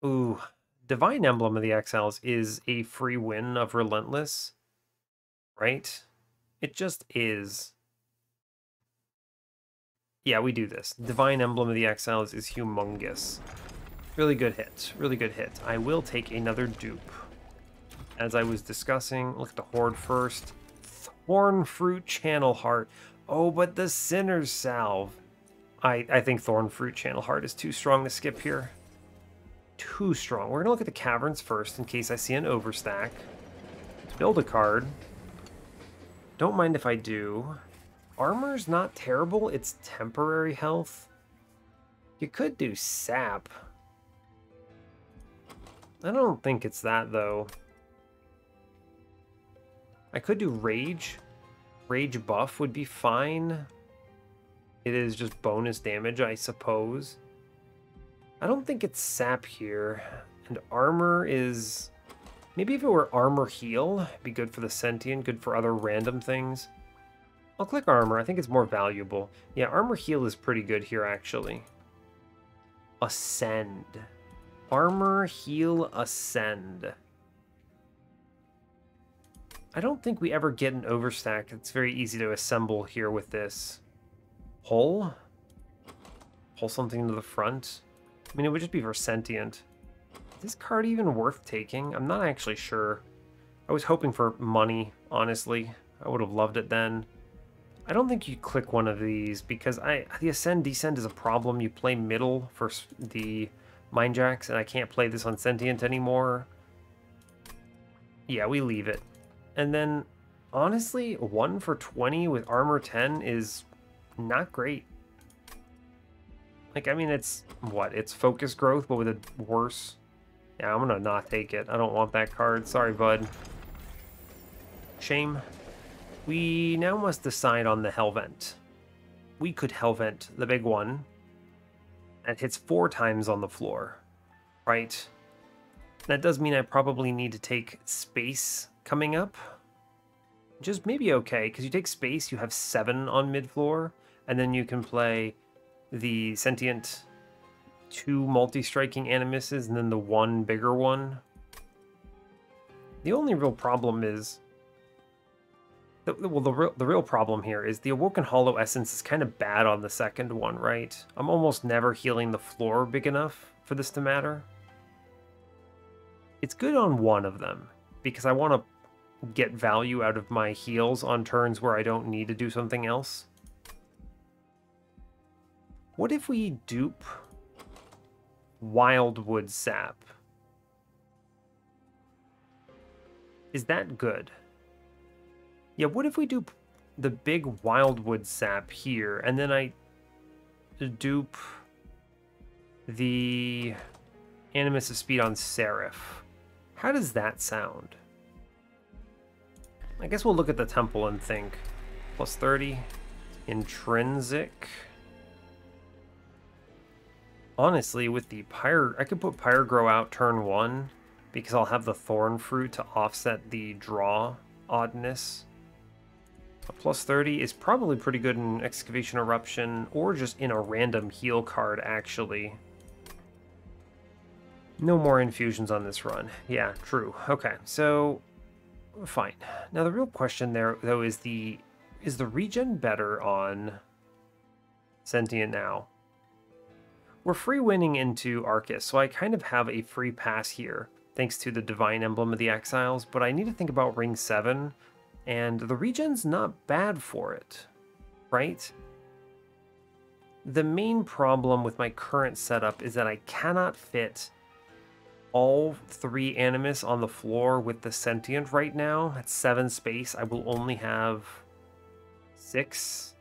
Speaker 1: Ooh, Divine Emblem of the Exiles is a free win of Relentless, right? It just is. Yeah, we do this. Divine Emblem of the Exiles is humongous. Really good hit. Really good hit. I will take another dupe. As I was discussing, look at the Horde first. Thorn Fruit Channel Heart. Oh, but the Sinner's Salve. I, I think Thorn Fruit Channel Heart is too strong to skip here too strong. We're going to look at the caverns first in case I see an overstack. Build a card. Don't mind if I do. Armor's not terrible. It's temporary health. You could do sap. I don't think it's that, though. I could do rage. Rage buff would be fine. It is just bonus damage, I suppose. I don't think it's sap here. And armor is... Maybe if it were armor heal, be good for the sentient, good for other random things. I'll click armor. I think it's more valuable. Yeah, armor heal is pretty good here, actually. Ascend. Armor heal ascend. I don't think we ever get an overstack. It's very easy to assemble here with this. Pull? Pull something to the front? I mean, it would just be for sentient. Is this card even worth taking? I'm not actually sure. I was hoping for money, honestly. I would have loved it then. I don't think you click one of these because I the ascend descend is a problem. You play middle for the mind jacks, and I can't play this on sentient anymore. Yeah, we leave it. And then, honestly, 1 for 20 with armor 10 is not great. Like, I mean, it's, what, it's focus growth, but with a worse... Yeah, I'm gonna not take it. I don't want that card. Sorry, bud. Shame. We now must decide on the Hellvent. We could Hellvent the big one. That hits four times on the floor. Right? That does mean I probably need to take space coming up. Just maybe okay, because you take space, you have seven on mid-floor, and then you can play the sentient two multi-striking animuses and then the one bigger one. The only real problem is the, well, the real, the real problem here is the Awoken Hollow Essence is kind of bad on the second one, right? I'm almost never healing the floor big enough for this to matter. It's good on one of them, because I want to get value out of my heals on turns where I don't need to do something else. What if we dupe Wildwood Sap? Is that good? Yeah, what if we do the big Wildwood Sap here, and then I dupe the Animus of Speed on Seraph? How does that sound? I guess we'll look at the temple and think. Plus 30. Intrinsic honestly, with the Pyre, I could put Pyregrow out turn one because I'll have the Thorn Fruit to offset the draw oddness. A plus 30 is probably pretty good in Excavation Eruption, or just in a random heal card, actually. No more infusions on this run. Yeah, true. Okay, so fine. Now the real question there though is the is the regen better on Sentient now? We're free winning into Arcus, so I kind of have a free pass here, thanks to the Divine Emblem of the Exiles, but I need to think about Ring 7, and the regen's not bad for it, right? The main problem with my current setup is that I cannot fit all three Animus on the floor with the Sentient right now. At seven space, I will only have six.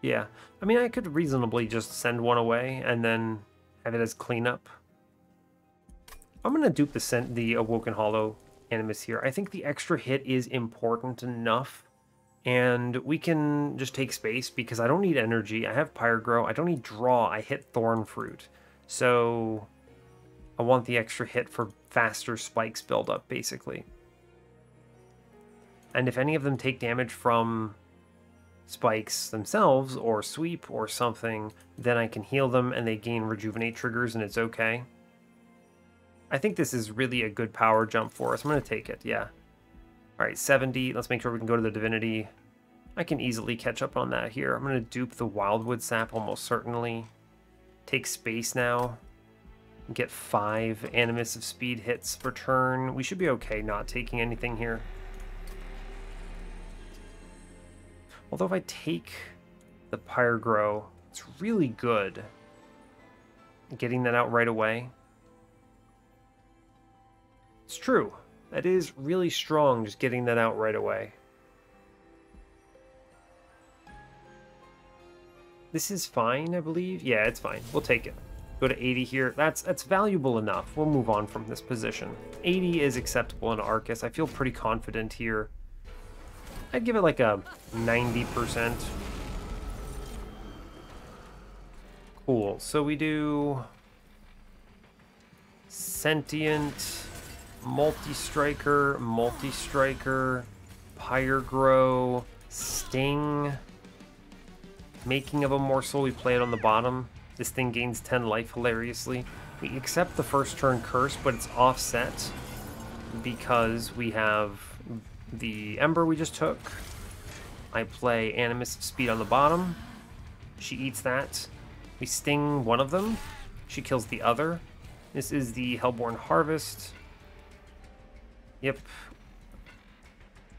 Speaker 1: Yeah, I mean, I could reasonably just send one away and then have it as cleanup. I'm going to dupe the, the Awoken Hollow Animus here. I think the extra hit is important enough and we can just take space because I don't need energy. I have Pyregrow. I don't need draw. I hit Thorn Fruit. So I want the extra hit for faster spikes buildup, basically. And if any of them take damage from spikes themselves, or sweep, or something, then I can heal them and they gain rejuvenate triggers and it's okay. I think this is really a good power jump for us. I'm going to take it, yeah. Alright, 70. Let's make sure we can go to the Divinity. I can easily catch up on that here. I'm going to dupe the Wildwood Sap almost certainly. Take space now get five Animus of Speed hits per turn. We should be okay not taking anything here. Although if I take the Pyregrow, it's really good getting that out right away. It's true. That is really strong, just getting that out right away. This is fine, I believe. Yeah, it's fine. We'll take it. Go to 80 here. That's that's valuable enough. We'll move on from this position. 80 is acceptable in Arcus. I feel pretty confident here. I'd give it like a 90%. Cool. So we do sentient, multi-striker, multi-striker, pyregrow, sting, making of a morsel. We play it on the bottom. This thing gains 10 life hilariously. We accept the first turn curse, but it's offset because we have the Ember we just took. I play Animus Speed on the bottom. She eats that. We sting one of them. She kills the other. This is the Hellborn Harvest. Yep.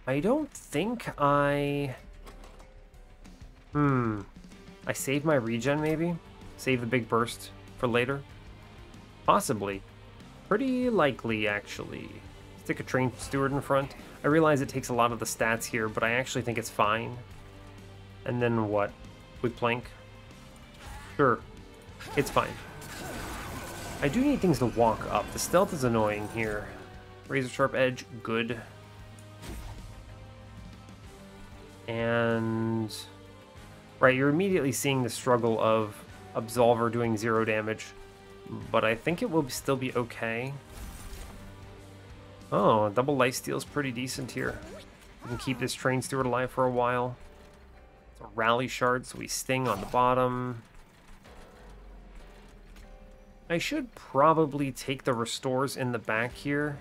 Speaker 1: I don't think I... Hmm. I save my regen, maybe? Save the big burst for later? Possibly. Pretty likely, actually. Stick a train steward in front. I realize it takes a lot of the stats here, but I actually think it's fine. And then what? With Plank? Sure. It's fine. I do need things to walk up. The stealth is annoying here. Razor Sharp Edge, good. And... Right, you're immediately seeing the struggle of Absolver doing zero damage. But I think it will still be okay. Oh, double lifesteal is pretty decent here. We can keep this train steward alive for a while. It's a rally shard, so we sting on the bottom. I should probably take the restores in the back here.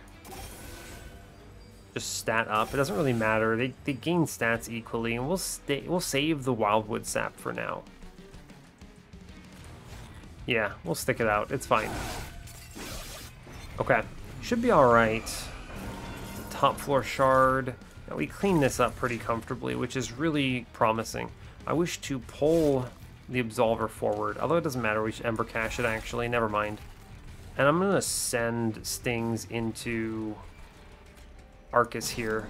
Speaker 1: Just stat up. It doesn't really matter. They, they gain stats equally, and we'll stay. We'll save the Wildwood Sap for now. Yeah, we'll stick it out. It's fine. Okay. Should be alright. Top floor shard. Now we clean this up pretty comfortably, which is really promising. I wish to pull the Absolver forward, although it doesn't matter. We should Ember Cache it, actually. Never mind. And I'm going to send Stings into Arcus here.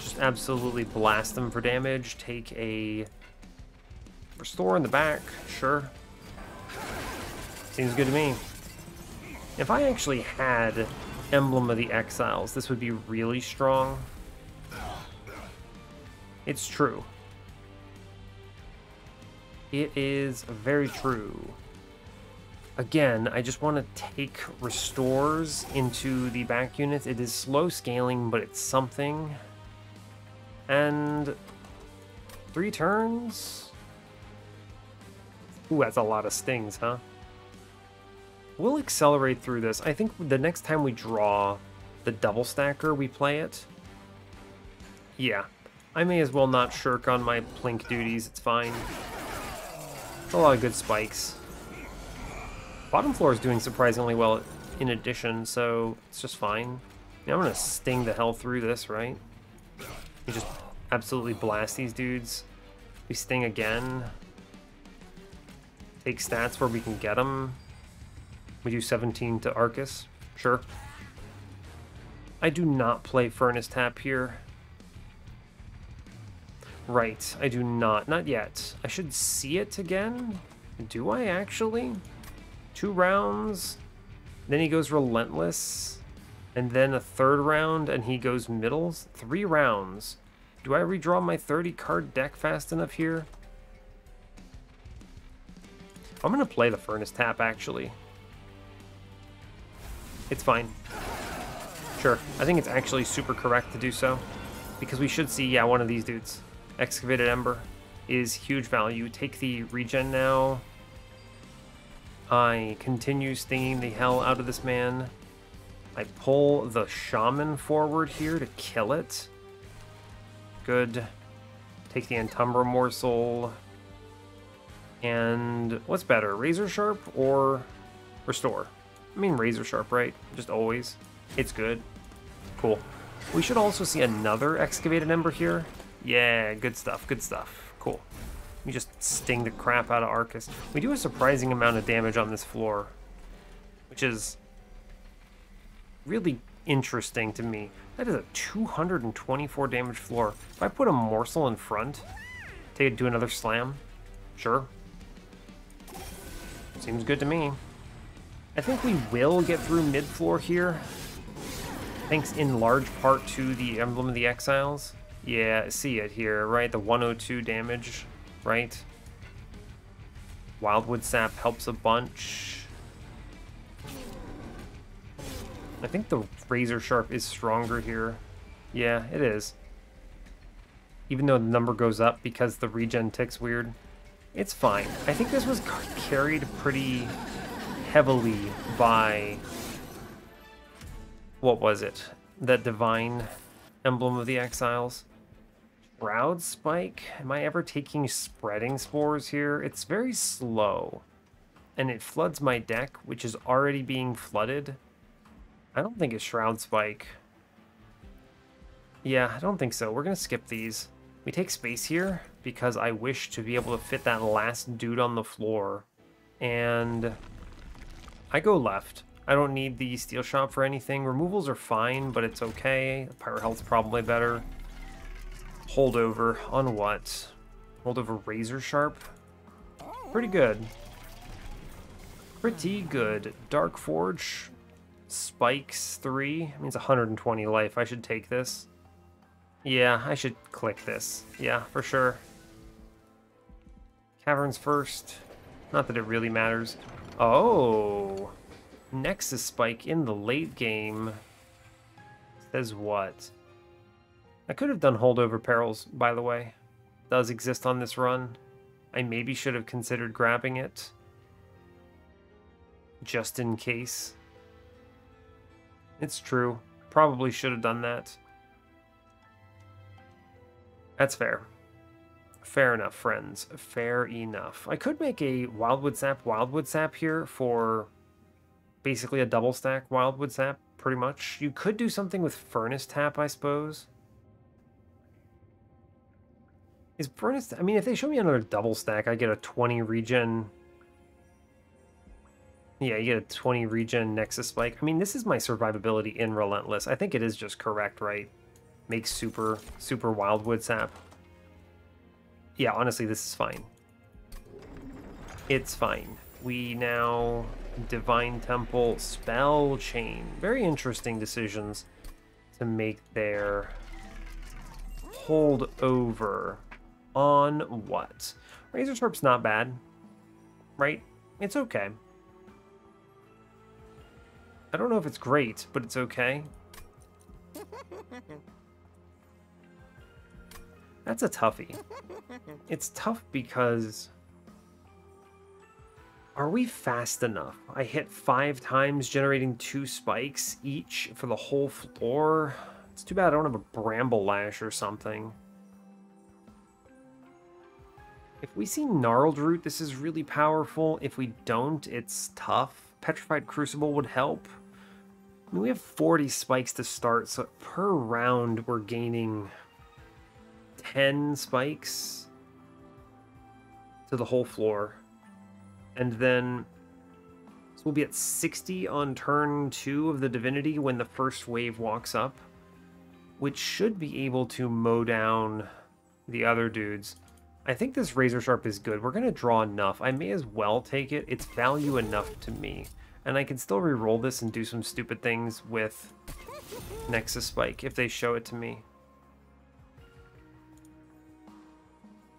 Speaker 1: Just absolutely blast them for damage. Take a Restore in the back. Sure. Seems good to me. If I actually had Emblem of the Exiles, this would be really strong. It's true. It is very true. Again, I just want to take restores into the back units. It is slow scaling, but it's something. And three turns? Ooh, that's a lot of stings, huh? We'll accelerate through this. I think the next time we draw the double stacker, we play it. Yeah, I may as well not shirk on my plink duties. It's fine. a lot of good spikes. Bottom floor is doing surprisingly well in addition, so it's just fine. I'm gonna sting the hell through this, right? You just absolutely blast these dudes. We sting again. Take stats where we can get them. We do 17 to Arcus. Sure. I do not play Furnace Tap here. Right, I do not. Not yet. I should see it again? Do I actually? Two rounds, then he goes Relentless, and then a third round, and he goes Middles? Three rounds. Do I redraw my 30 card deck fast enough here? I'm going to play the Furnace Tap, actually. It's fine. Sure. I think it's actually super correct to do so. Because we should see, yeah, one of these dudes. Excavated Ember is huge value. Take the regen now. I continue stinging the hell out of this man. I pull the shaman forward here to kill it. Good. Take the Antumbra morsel. And what's better, Razor Sharp or Restore? I mean Razor Sharp, right? Just always. It's good. Cool. We should also see another Excavated Ember here. Yeah, good stuff, good stuff. Cool. We just sting the crap out of Arcus. We do a surprising amount of damage on this floor, which is really interesting to me. That is a 224 damage floor. If I put a morsel in front, take it to another slam, sure. Seems good to me. I think we will get through mid-floor here, thanks in large part to the Emblem of the Exiles. Yeah, see it here, right? The 102 damage, right? Wildwood Sap helps a bunch. I think the Razor Sharp is stronger here. Yeah, it is. Even though the number goes up because the regen ticks weird. It's fine. I think this was carried pretty heavily by... What was it? That Divine Emblem of the Exiles? Shroud Spike? Am I ever taking Spreading Spores here? It's very slow. And it floods my deck, which is already being flooded. I don't think it's Shroud Spike. Yeah, I don't think so. We're going to skip these. We take space here because I wish to be able to fit that last dude on the floor. And I go left. I don't need the Steel Shop for anything. Removals are fine, but it's okay. Pyro Health's probably better. Holdover on what? Holdover Razor Sharp? Pretty good. Pretty good. Dark Forge Spikes 3 means 120 life. I should take this. Yeah, I should click this. Yeah, for sure. Caverns first. Not that it really matters. Oh! Nexus Spike in the late game says what? I could have done holdover perils, by the way. Does exist on this run. I maybe should have considered grabbing it. Just in case. It's true. Probably should have done that. That's fair. Fair enough, friends. Fair enough. I could make a Wildwood Sap Wildwood Sap here for basically a double stack Wildwood Sap, pretty much. You could do something with Furnace Tap, I suppose. Is Furnace... I mean, if they show me another double stack, I get a 20 regen... Yeah, you get a 20 regen Nexus Spike. I mean, this is my survivability in Relentless. I think it is just correct, right? Make super, super Wildwood Sap. Yeah, honestly, this is fine. It's fine. We now... Divine Temple, Spell Chain. Very interesting decisions to make there. Hold over on what? Razor Sharp's not bad, right? It's okay. I don't know if it's great, but it's okay. That's a toughie. It's tough because... Are we fast enough? I hit five times, generating two spikes each for the whole floor. It's too bad I don't have a Bramble Lash or something. If we see Gnarled Root, this is really powerful. If we don't, it's tough. Petrified Crucible would help. I mean, we have 40 spikes to start, so per round we're gaining 10 spikes to the whole floor. And then so we'll be at 60 on turn 2 of the Divinity when the first wave walks up, which should be able to mow down the other dudes. I think this Razor Sharp is good. We're going to draw enough. I may as well take it. It's value enough to me. And I can still re-roll this and do some stupid things with Nexus Spike if they show it to me.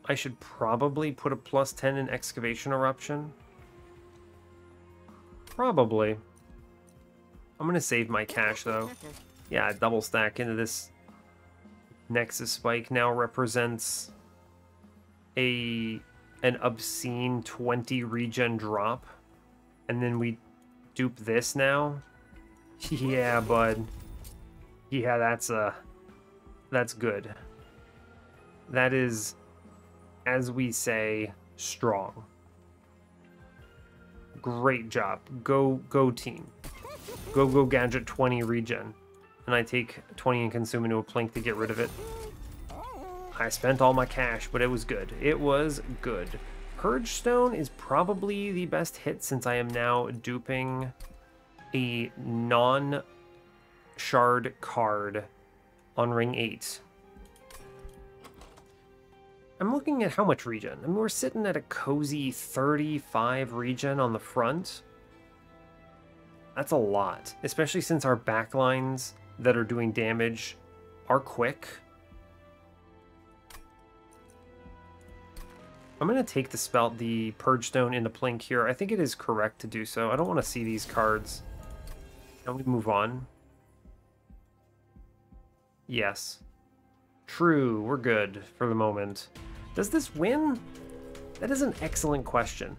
Speaker 1: I should probably put a plus 10 in Excavation Eruption. Probably. I'm going to save my cash, though. Yeah, double stack into this Nexus Spike now represents a an obscene 20 regen drop. And then we dupe this now. yeah, bud. Yeah, that's uh that's good. That is as we say strong. Great job. Go go team. Go go gadget 20 regen. And I take 20 and consume into a Plink to get rid of it. I spent all my cash, but it was good. It was good. Purge Stone is probably the best hit since I am now duping a non-shard card on ring 8. I'm looking at how much regen. I mean, we're sitting at a cozy 35 regen on the front. That's a lot, especially since our backlines that are doing damage are quick. I'm going to take the spell, the Purge Stone into Plink here. I think it is correct to do so. I don't want to see these cards. Can we move on? Yes. True, we're good for the moment. Does this win? That is an excellent question.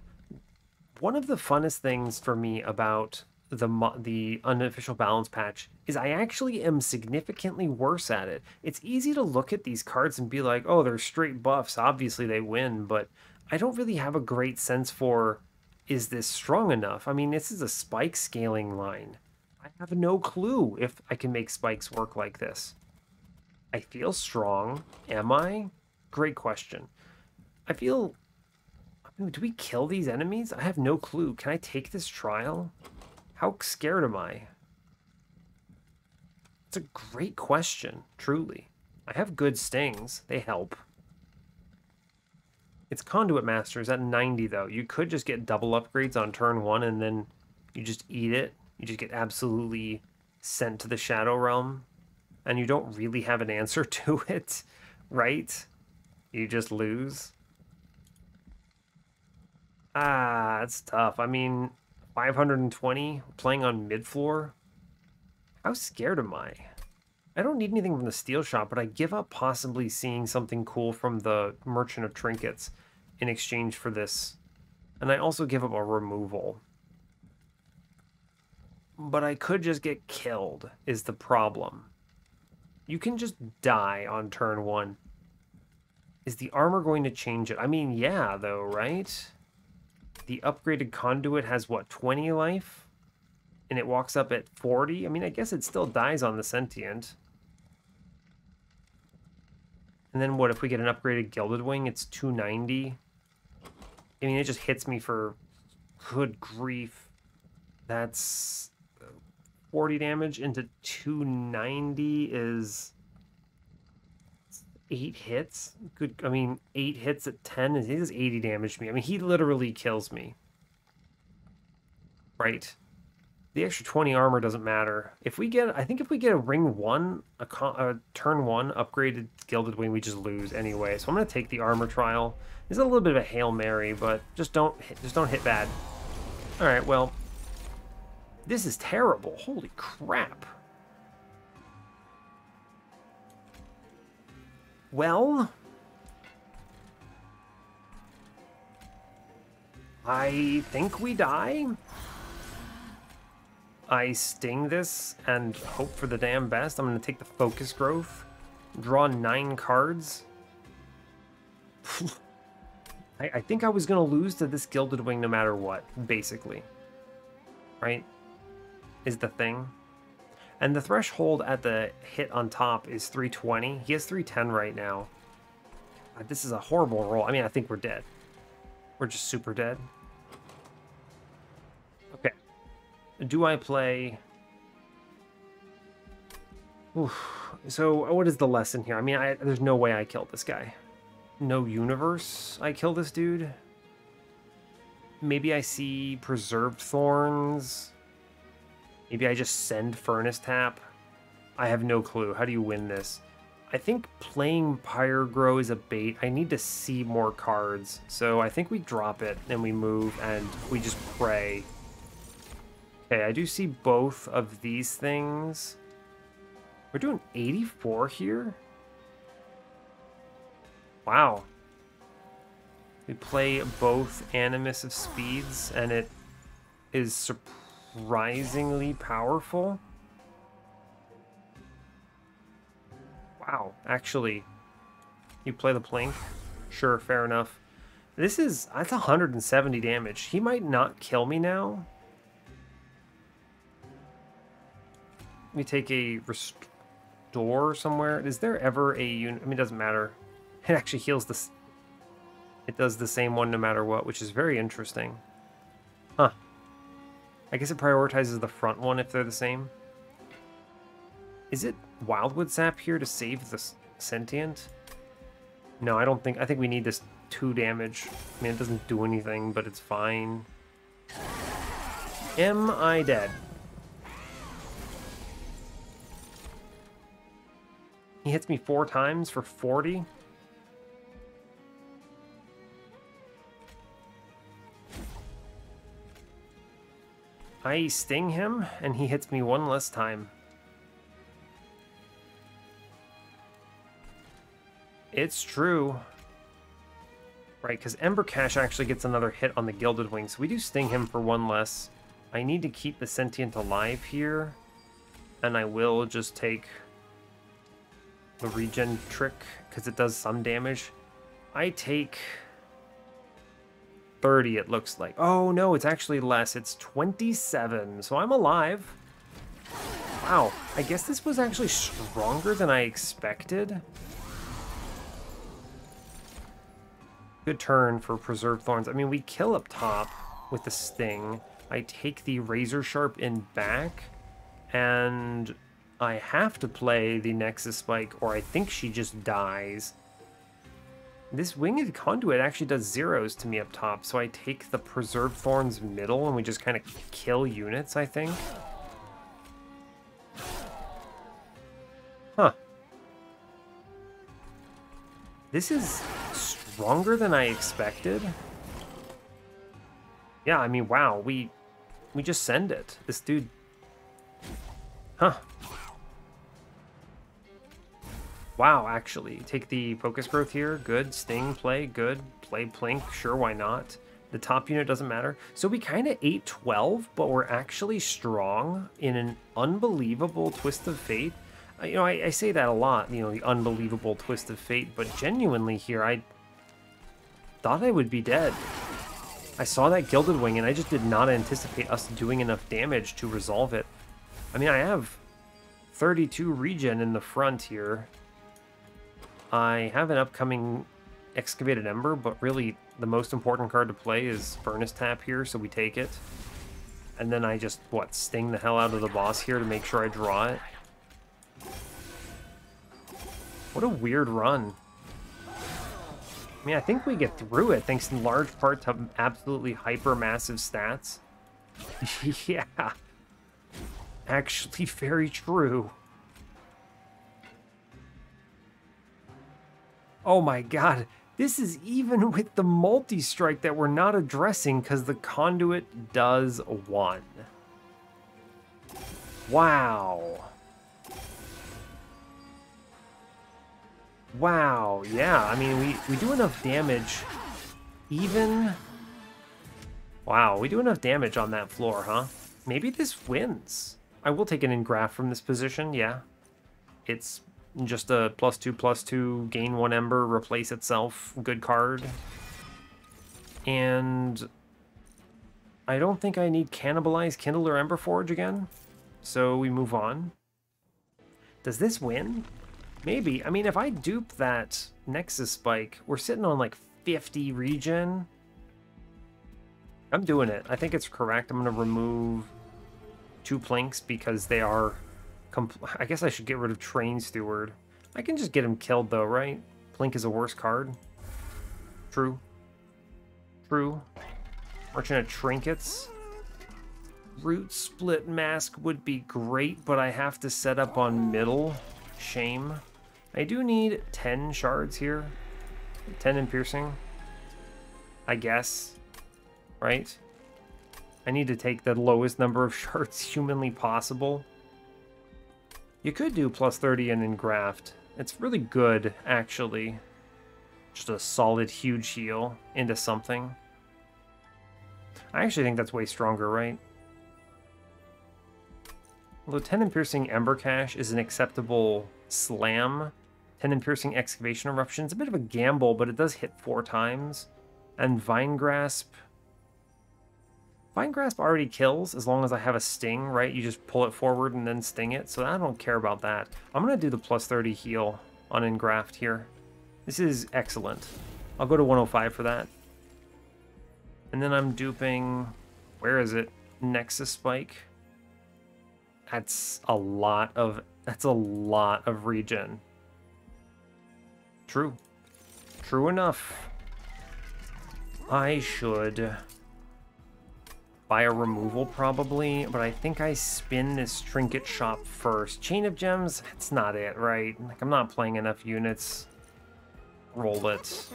Speaker 1: One of the funnest things for me about the the unofficial balance patch is I actually am significantly worse at it. It's easy to look at these cards and be like, "Oh, they're straight buffs. Obviously they win," but I don't really have a great sense for is this strong enough? I mean, this is a spike scaling line. I have no clue if I can make spikes work like this. I feel strong. Am I? Great question. I feel do we kill these enemies? I have no clue. Can I take this trial? How scared am I? It's a great question, truly. I have good stings. They help. It's Conduit Masters at 90, though. You could just get double upgrades on turn one, and then you just eat it. You just get absolutely sent to the Shadow Realm, and you don't really have an answer to it, right? You just lose. Ah, it's tough. I mean, 520 playing on mid floor. How scared am I? I don't need anything from the steel shop, but I give up possibly seeing something cool from the Merchant of Trinkets in exchange for this. And I also give up a removal. But I could just get killed, is the problem. You can just die on turn one. Is the armor going to change it? I mean, yeah, though, right? The upgraded conduit has what 20 life? And it walks up at 40 i mean i guess it still dies on the sentient. And then what if we get an upgraded gilded wing it's 290 i mean it just hits me for good grief. That's uh, 40 damage into 290 is eight hits. Good. I mean, eight hits at ten. He does eighty damage to me. I mean, he literally kills me. Right. The extra twenty armor doesn't matter. If we get, I think if we get a ring one, a, a turn one upgraded gilded wing, we just lose anyway. So I'm gonna take the armor trial. It's a little bit of a hail mary, but just don't hit, just don't hit bad. All right. Well, this is terrible. Holy crap. Well... I think we die. I sting this and hope for the damn best. I'm going to take the focus growth, draw nine cards. I, I, think I was going to lose to this Gilded Wing no matter what, basically. Right? Is the thing. And the threshold at the hit on top is 320. He has 310 right now. God, this is a horrible roll. I mean, I think we're dead. We're just super dead. Okay. Do I play... Oof. So, uh, what is the lesson here? I mean, I, there's no way I killed this guy. No universe I kill this dude. Maybe I see Preserved Thorns. Maybe I just send Furnace Tap. I have no clue. How do you win this? I think playing Pyregrow is a bait. I need to see more cards. So I think we drop it and we move and we just pray. Okay, I do see both of these things. We're doing 84 here? Wow. We play both Animus of Speeds and it is surprisingly powerful. Wow, actually, you play the Plink? Sure, fair enough. This is, that's 170 damage. He might not kill me now. Let me take a restore somewhere. Is there ever a unit? I mean, it doesn't matter. It actually heals this. It does the same one no matter what, which is very interesting. Huh. I guess it prioritizes the front one if they're the same. Is it Wildwood Sap here to save the Sentient? No, I don't think... I think we need this 2 damage. I mean, it doesn't do anything, but it's fine. Am I dead? He hits me four times for 40? I sting him, and he hits me one less time. It's true. Right, because Ember Cache actually gets another hit on the Gilded Wing, so we do sting him for one less. I need to keep the Sentient alive here, and I will just take the regen trick, because it does some damage. I take 30, it looks like. Oh, no, it's actually less. It's 27, so I'm alive. Wow, I guess this was actually stronger than I expected. Good turn for Preserved Thorns. I mean, we kill up top with the Sting. I take the Razor Sharp in back, and I have to play the Nexus Spike, or I think she just dies. This Winged Conduit actually does zeros to me up top, so I take the Preserved Thorns middle and we just kind of kill units, I think. Huh. This is stronger than I expected. Yeah, I mean, wow, we we just send it. This dude... Huh. Wow, actually. Take the focus growth here. Good. Sting play. Good. Play Plink. Sure, why not? The top unit doesn't matter. So we kind of ate 12, but we're actually strong in an unbelievable twist of fate. Uh, you know, I, I, say that a lot, you know, the unbelievable twist of fate, but genuinely here, I thought I would be dead. I saw that Gilded Wing, and I just did not anticipate us doing enough damage to resolve it. I mean, I have 32 regen in the front here. I have an upcoming Excavated Ember, but really the most important card to play is Furnace Tap here, so we take it. And then I just, what, sting the hell out of the boss here to make sure I draw it. What a weird run. I mean, I think we get through it thanks in large part to absolutely hyper massive stats. yeah. Actually, very true. Oh my god, this is even with the multi-strike that we're not addressing because the conduit does one. Wow. Wow, yeah, I mean, we, we do enough damage even Wow, we do enough damage on that floor, huh? Maybe this wins. I will take an engraft from this position, yeah. It's just a plus two, plus two, gain one ember, replace itself, good card. And I don't think I need Cannibalize, Kindle, or Ember Forge again. So we move on. Does this win? Maybe. I mean, if I dupe that Nexus Spike, we're sitting on like 50 regen. I'm doing it. I think it's correct. I'm going to remove two Plinks because they are... I guess I should get rid of Train Steward. I can just get him killed though, right? Plink is a worse card. True. True. Merchant of Trinkets. Root Split Mask would be great, but I have to set up on middle. Shame. I do need 10 shards here. 10 in piercing. I guess. Right? I need to take the lowest number of shards humanly possible. You could do plus 30 in engraft. It's really good, actually. Just a solid, huge heal into something. I actually think that's way stronger, right? Lieutenant Piercing Ember Cache is an acceptable slam. Tendon Piercing Excavation Eruption. It's a bit of a gamble, but it does hit four times. And Vine Grasp. Vine Grasp already kills as long as I have a sting, right? You just pull it forward and then sting it, so I don't care about that. I'm going to do the plus 30 heal on Engraft here. This is excellent. I'll go to 105 for that. And then I'm duping, where is it? Nexus Spike. That's a lot of, that's a lot of regen. True. True enough. I should buy a removal probably, but I think I spin this trinket shop first. Chain of Gems, that's not it, right? Like I'm not playing enough units. Roll it.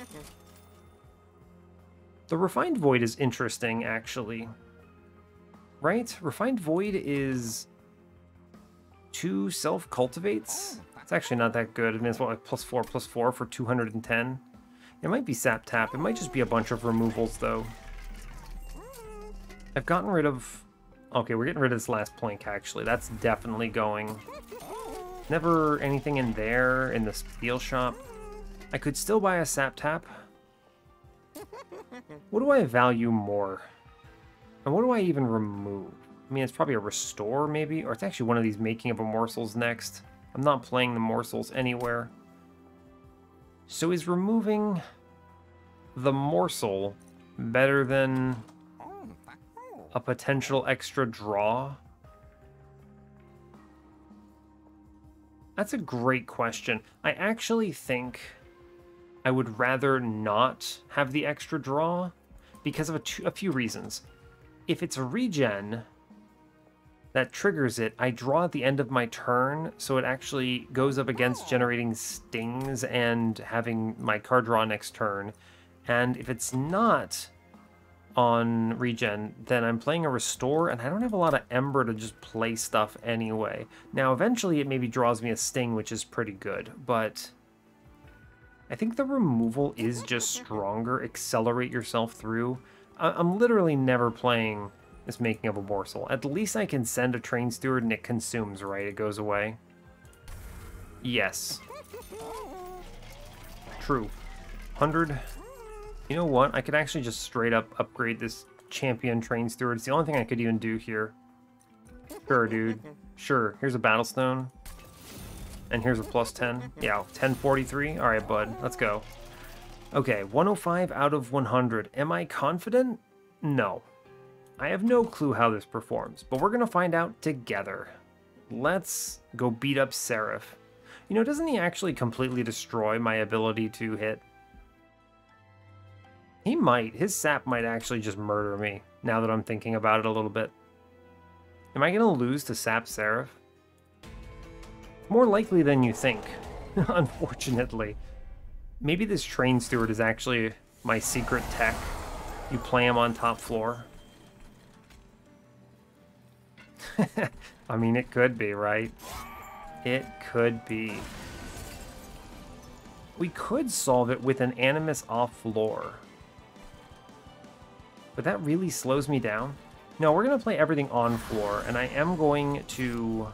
Speaker 1: The Refined Void is interesting, actually. Right? Refined Void is two self-cultivates? It's actually not that good. I mean, it's what, like plus four, plus four for 210. It might be Sap Tap. It might just be a bunch of removals, though. I've gotten rid of... Okay, we're getting rid of this last Plink, actually. That's definitely going. Never anything in there, in the steel shop. I could still buy a Sap Tap. What do I value more? And what do I even remove? I mean, it's probably a restore, maybe? Or it's actually one of these making of a morsels next. I'm not playing the morsels anywhere. So is removing the morsel better than a potential extra draw? That's a great question. I actually think I would rather not have the extra draw because of a, a few reasons. If it's a regen that triggers it, I draw at the end of my turn, so it actually goes up against oh. generating stings and having my card draw next turn. And if it's not on regen, then I'm playing a restore, and I don't have a lot of ember to just play stuff anyway. Now, eventually it maybe draws me a sting, which is pretty good, but I think the removal is just stronger. Accelerate yourself through. I'm literally never playing this making of a morsel. At least I can send a train steward and it consumes, right? It goes away. Yes. True. 100. You know what? I could actually just straight up upgrade this champion train steward. It's the only thing I could even do here. Sure, dude. Sure. Here's a battlestone. And here's a plus 10. Yeah, 1043. All right, bud. Let's go. Okay, 105 out of 100. Am I confident? No. I have no clue how this performs, but we're going to find out together. Let's go beat up Seraph. You know, doesn't he actually completely destroy my ability to hit? He might. His sap might actually just murder me, now that I'm thinking about it a little bit. Am I going to lose to Sap Seraph? More likely than you think, unfortunately. Maybe this train steward is actually my secret tech. You play him on top floor. I mean, it could be, right? It could be. We could solve it with an Animus off floor. But that really slows me down. No, we're going to play everything on floor, and I am going to...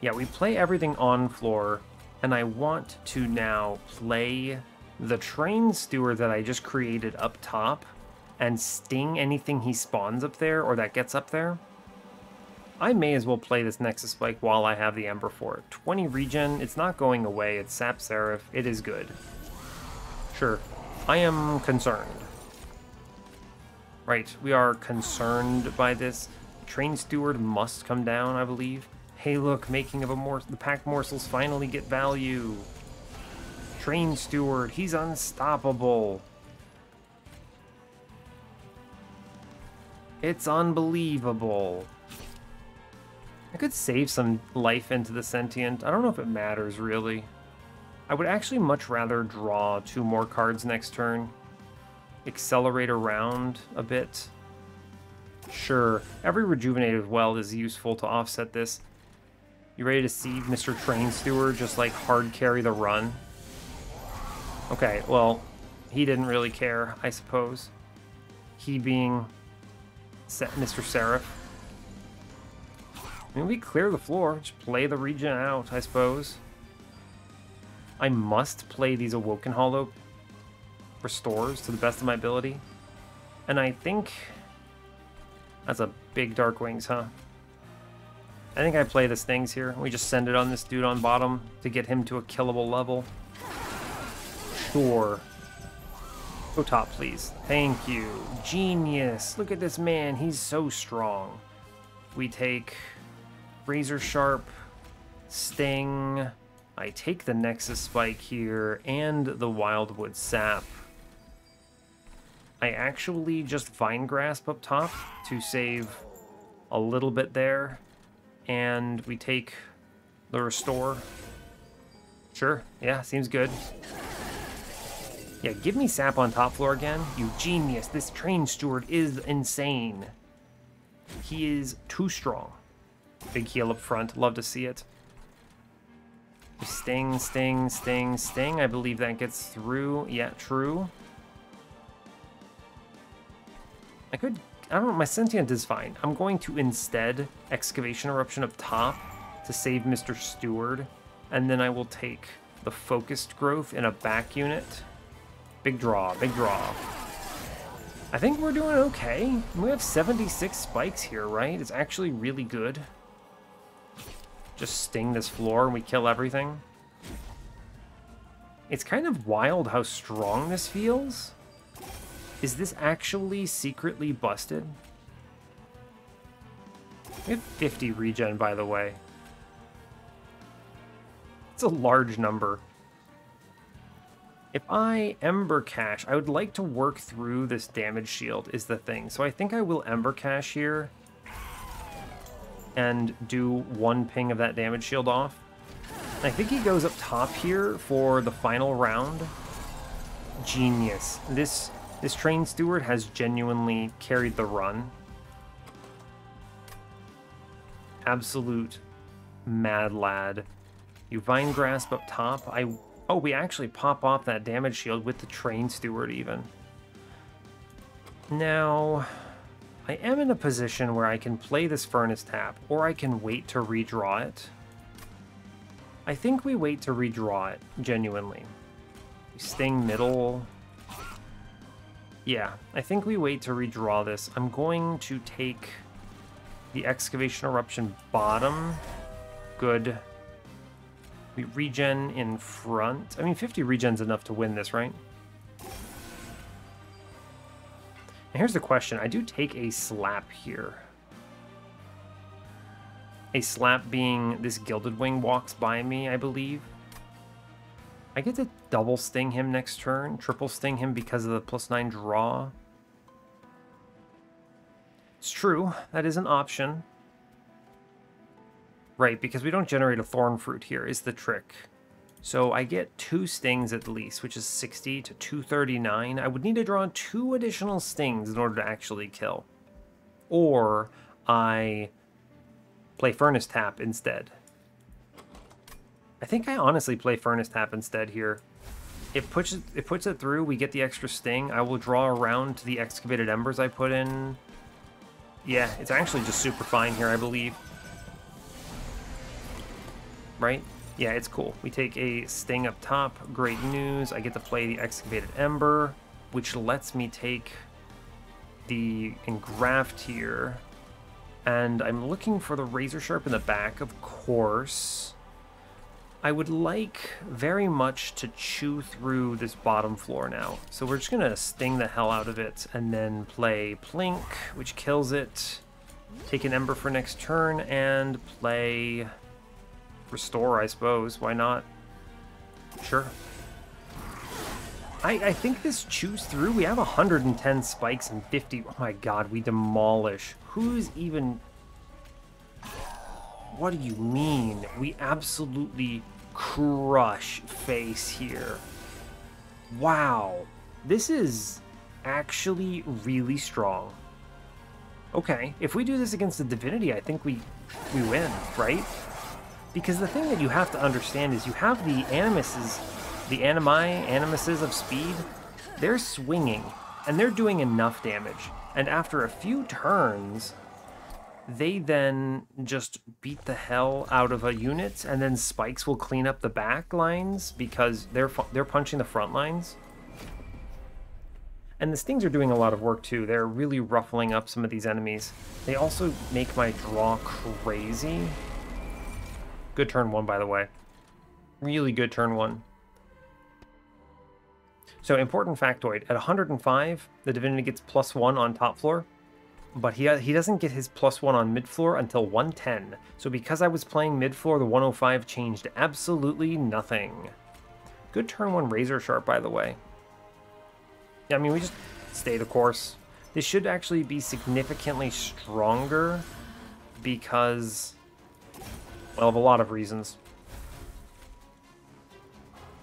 Speaker 1: Yeah, we play everything on floor, and I want to now play the train steward that I just created up top and sting anything he spawns up there or that gets up there. I may as well play this Nexus Spike while I have the Ember for it. 20 regen, it's not going away, it's Sap Seraph, it is good. Sure, I am concerned. Right, we are concerned by this. Train Steward must come down, I believe. Hey look, making of a more the pack morsels finally get value. Train Steward, he's unstoppable. It's unbelievable. I could save some life into the Sentient. I don't know if it matters, really. I would actually much rather draw two more cards next turn. Accelerate around a bit. Sure, every rejuvenated well is useful to offset this. You ready to see Mr. Train Steward just like hard carry the run? Okay, well, he didn't really care, I suppose. He being Mr. Seraph. I mean, we clear the floor, just play the region out, I suppose. I must play these Awoken Hollow restores to the best of my ability. And I think that's a big Dark Wings, huh? I think I play the Stings here. We just send it on this dude on bottom to get him to a killable level. Sure. Go top, please. Thank you. Genius. Look at this man. He's so strong. We take Razor Sharp, Sting. I take the Nexus Spike here and the Wildwood Sap. I actually just Vine Grasp up top to save a little bit there. And we take the Restore. Sure, yeah, seems good. Yeah, give me Sap on top floor again. You genius. This train steward is insane. He is too strong. Big heal up front. Love to see it. Sting, sting, sting, sting. I believe that gets through. Yeah, true. I could... I don't know, my Sentient is fine. I'm going to instead Excavation Eruption up top to save Mr. Steward, and then I will take the Focused Growth in a back unit Big draw, big draw. I think we're doing okay. We have 76 spikes here, right? It's actually really good. Just sting this floor and we kill everything. It's kind of wild how strong this feels. Is this actually secretly busted? We have 50 regen, by the way. It's a large number. If I Ember Cache, I would like to work through this damage shield is the thing. So I think I will Ember Cache here and do one ping of that damage shield off. I think he goes up top here for the final round. Genius. This this train steward has genuinely carried the run. Absolute mad lad. You Vine Grasp up top. I Oh, we actually pop off that damage shield with the train steward even. Now, I am in a position where I can play this Furnace Tap, or I can wait to redraw it. I think we wait to redraw it, genuinely. Sting middle. Yeah, I think we wait to redraw this. I'm going to take the Excavation Eruption bottom. Good. We regen in front. I mean, 50 regen's enough to win this, right? And here's the question. I do take a slap here. A slap being this Gilded Wing walks by me, I believe. I get to double sting him next turn, triple sting him because of the plus 9 draw. It's true, that is an option. Right, because we don't generate a thorn fruit here is the trick. So I get two stings at least, which is 60 to 239. I would need to draw two additional stings in order to actually kill. Or I play Furnace Tap instead. I think I honestly play Furnace Tap instead here. it puts it, it puts it through. We get the extra sting. I will draw around to the excavated embers I put in. Yeah, it's actually just super fine here, I believe. Right? Yeah, it's cool. We take a sting up top. Great news. I get to play the excavated ember, which lets me take the engraft here. And I'm looking for the razor sharp in the back, of course. I would like very much to chew through this bottom floor now. So we're just going to sting the hell out of it and then play Plink, which kills it. Take an Ember for next turn and play Restore, I suppose. Why not? Sure. I, I think this chews through. We have 110 spikes and 50. Oh my god, we demolish. Who's even what do you mean? We absolutely crush face here. Wow. This is actually really strong. Okay, if we do this against the Divinity, I think we, we win, right? Because the thing that you have to understand is you have the Animuses, the Animi, Animuses of speed, they're swinging, and they're doing enough damage. And after a few turns, they then just beat the hell out of a unit, and then spikes will clean up the back lines because they're they're punching the front lines. And the stings are doing a lot of work too. They're really ruffling up some of these enemies. They also make my draw crazy. Good turn one, by the way. Really good turn one. So important factoid, at 105, the Divinity gets plus one on top floor, but he, he doesn't get his plus one on mid floor until 110. So because I was playing mid floor, the 105 changed absolutely nothing. Good turn one Razor Sharp, by the way. Yeah, I mean, we just stay the course. This should actually be significantly stronger because, well, of a lot of reasons.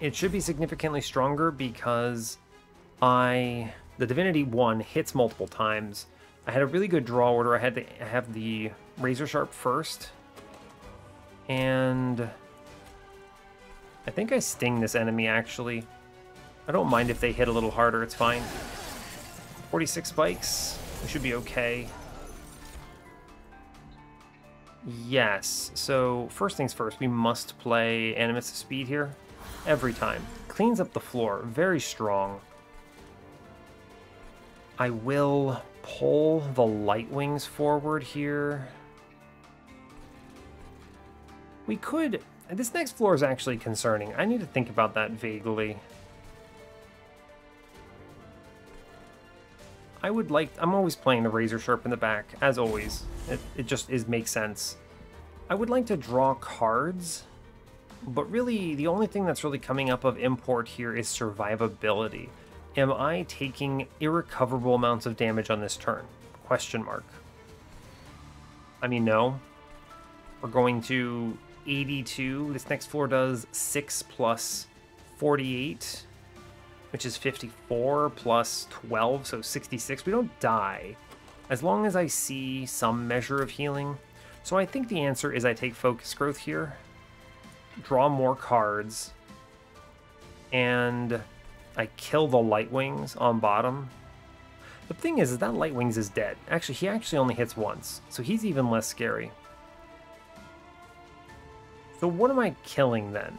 Speaker 1: It should be significantly stronger because I, the Divinity 1 hits multiple times, I had a really good draw order. I had to have the Razor Sharp first. And I think I sting this enemy, actually. I don't mind if they hit a little harder, it's fine. 46 spikes. We should be okay. Yes, so first things first, we must play Animus of Speed here. Every time. Cleans up the floor, very strong. I will pull the light wings forward here. We could... This next floor is actually concerning. I need to think about that vaguely. I would like... I'm always playing the Razor Sharp in the back, as always. It, it just is makes sense. I would like to draw cards, but really the only thing that's really coming up of import here is survivability. Am I taking irrecoverable amounts of damage on this turn? Question mark. I mean, no. We're going to 82. This next floor does 6 plus 48, which is 54 plus 12, so 66. We don't die, as long as I see some measure of healing. So I think the answer is I take Focus Growth here, draw more cards, and I kill the Lightwings on bottom. The thing is, is that Lightwings is dead. Actually, he actually only hits once, so he's even less scary. So what am I killing then?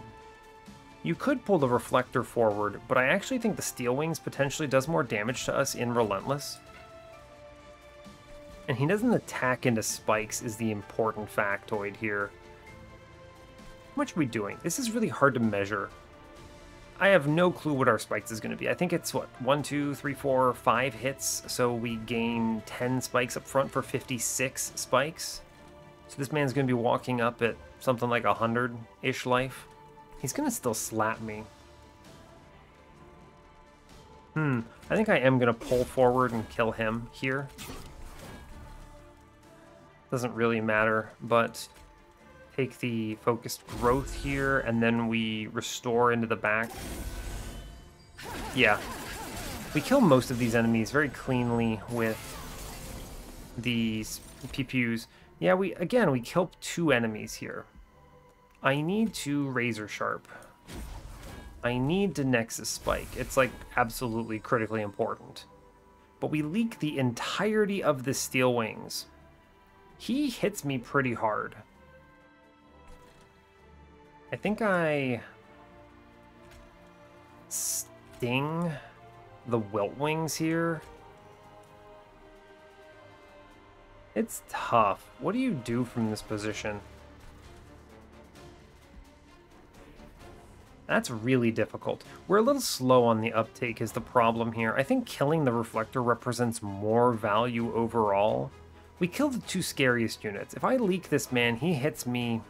Speaker 1: You could pull the Reflector forward, but I actually think the Steel Wings potentially does more damage to us in Relentless. And he doesn't attack into spikes is the important factoid here. How much are we doing? This is really hard to measure. I have no clue what our spikes is going to be. I think it's what one, two, three, four, five hits. So we gain 10 spikes up front for 56 spikes. So this man's going to be walking up at something like 100-ish life. He's going to still slap me. Hmm, I think I am going to pull forward and kill him here. Doesn't really matter, but take the focused growth here, and then we restore into the back. Yeah. We kill most of these enemies very cleanly with these PPUs. Yeah, we again, we kill two enemies here. I need to Razor Sharp. I need to Nexus Spike. It's like absolutely critically important. But we leak the entirety of the Steel Wings. He hits me pretty hard. I think I sting the Wilt Wings here. It's tough. What do you do from this position? That's really difficult. We're a little slow on the uptake is the problem here. I think killing the Reflector represents more value overall. We kill the two scariest units. If I leak this man, he hits me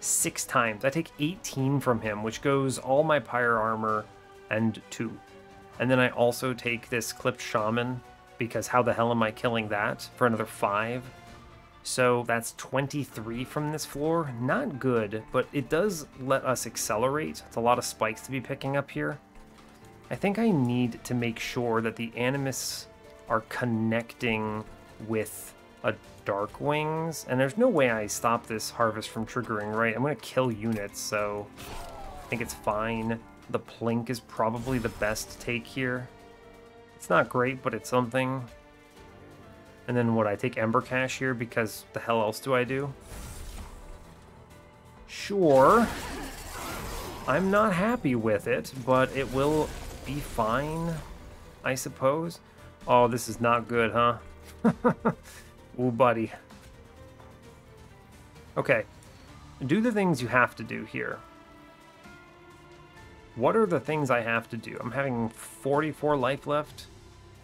Speaker 1: six times. I take 18 from him, which goes all my Pyre Armor and two. And then I also take this Clipped Shaman, because how the hell am I killing that for another five? So that's 23 from this floor. Not good, but it does let us accelerate. It's a lot of spikes to be picking up here. I think I need to make sure that the Animus are connecting with a Dark Wings, and there's no way I stop this Harvest from triggering, right? I'm going to kill units, so I think it's fine. The Plink is probably the best take here. It's not great, but it's something. And then what, I take Ember Cache here because the hell else do I do? Sure. I'm not happy with it, but it will be fine, I suppose. Oh, this is not good, huh? Ooh, buddy. Okay. Do the things you have to do here. What are the things I have to do? I'm having 44 life left.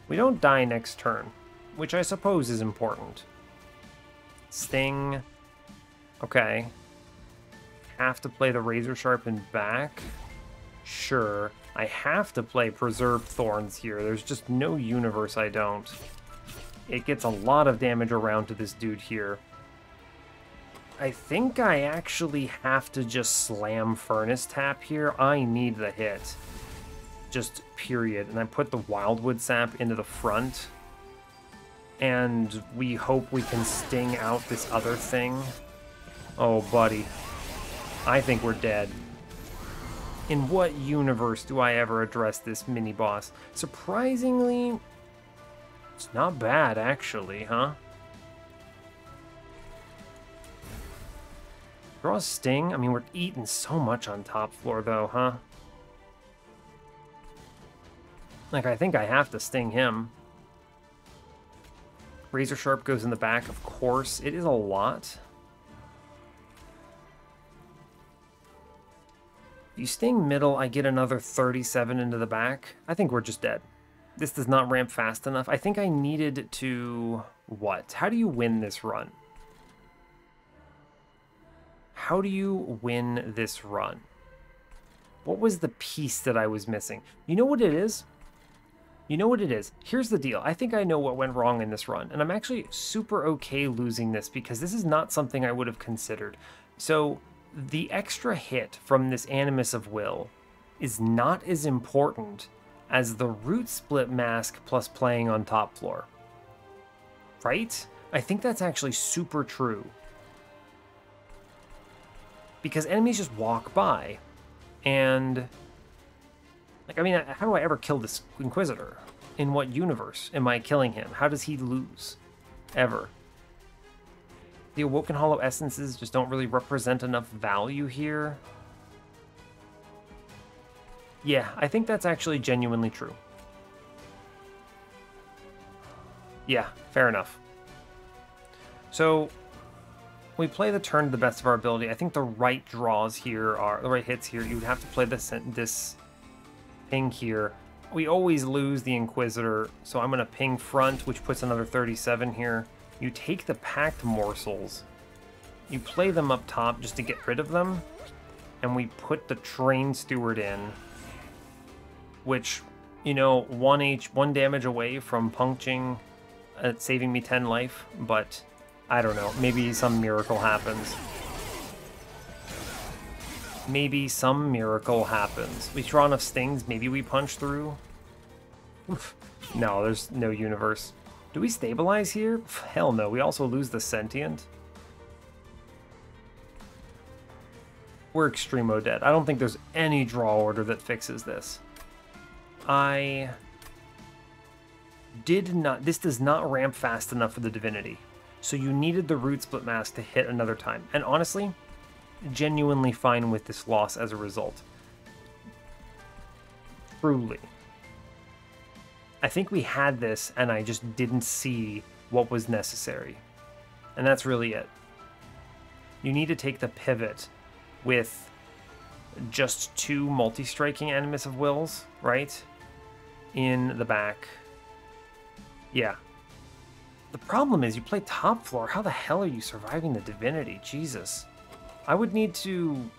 Speaker 1: We don't die next turn which I suppose is important. Sting. Okay. Have to play the Razor Sharpened back? Sure. I have to play Preserved Thorns here. There's just no universe I don't. It gets a lot of damage around to this dude here. I think I actually have to just slam Furnace Tap here. I need the hit. Just period. And I put the Wildwood Sap into the front and we hope we can sting out this other thing. Oh, buddy. I think we're dead. In what universe do I ever address this mini-boss? Surprisingly, it's not bad, actually, huh? Draw sting? I mean, we're eating so much on top floor, though, huh? Like, I think I have to sting him. Razor Sharp goes in the back, of course. It is a lot. You sting middle, I get another 37 into the back. I think we're just dead. This does not ramp fast enough. I think I needed to... What? How do you win this run? How do you win this run? What was the piece that I was missing? You know what it is? You know what it is? Here's the deal. I think I know what went wrong in this run, and I'm actually super okay losing this because this is not something I would have considered. So, the extra hit from this Animus of Will is not as important as the root split mask plus playing on top floor. Right? I think that's actually super true. Because enemies just walk by, and like, I mean, how do I ever kill this Inquisitor? In what universe am I killing him? How does he lose? Ever. The Awoken Hollow Essences just don't really represent enough value here. Yeah, I think that's actually genuinely true. Yeah, fair enough. So, we play the turn to the best of our ability. I think the right draws here are the right hits here. You would have to play this this ping here. We always lose the Inquisitor, so I'm going to ping front, which puts another 37 here. You take the Packed Morsels, you play them up top just to get rid of them, and we put the Train Steward in, which, you know, 1 H, 1 damage away from puncturing, uh, saving me 10 life, but I don't know, maybe some miracle happens maybe some miracle happens. We draw enough stings, maybe we punch through. No, there's no universe. Do we stabilize here? Hell no, we also lose the sentient. we're extremo dead. I don't think there's any draw order that fixes this. I did not, this does not ramp fast enough for the divinity. So you needed the root split mask to hit another time. And honestly, genuinely fine with this loss as a result. Truly. I think we had this and I just didn't see what was necessary. And that's really it. You need to take the pivot with just two multi-striking Animus of Wills, right? In the back. Yeah. The problem is you play top floor. How the hell are you surviving the divinity? Jesus. I would need to...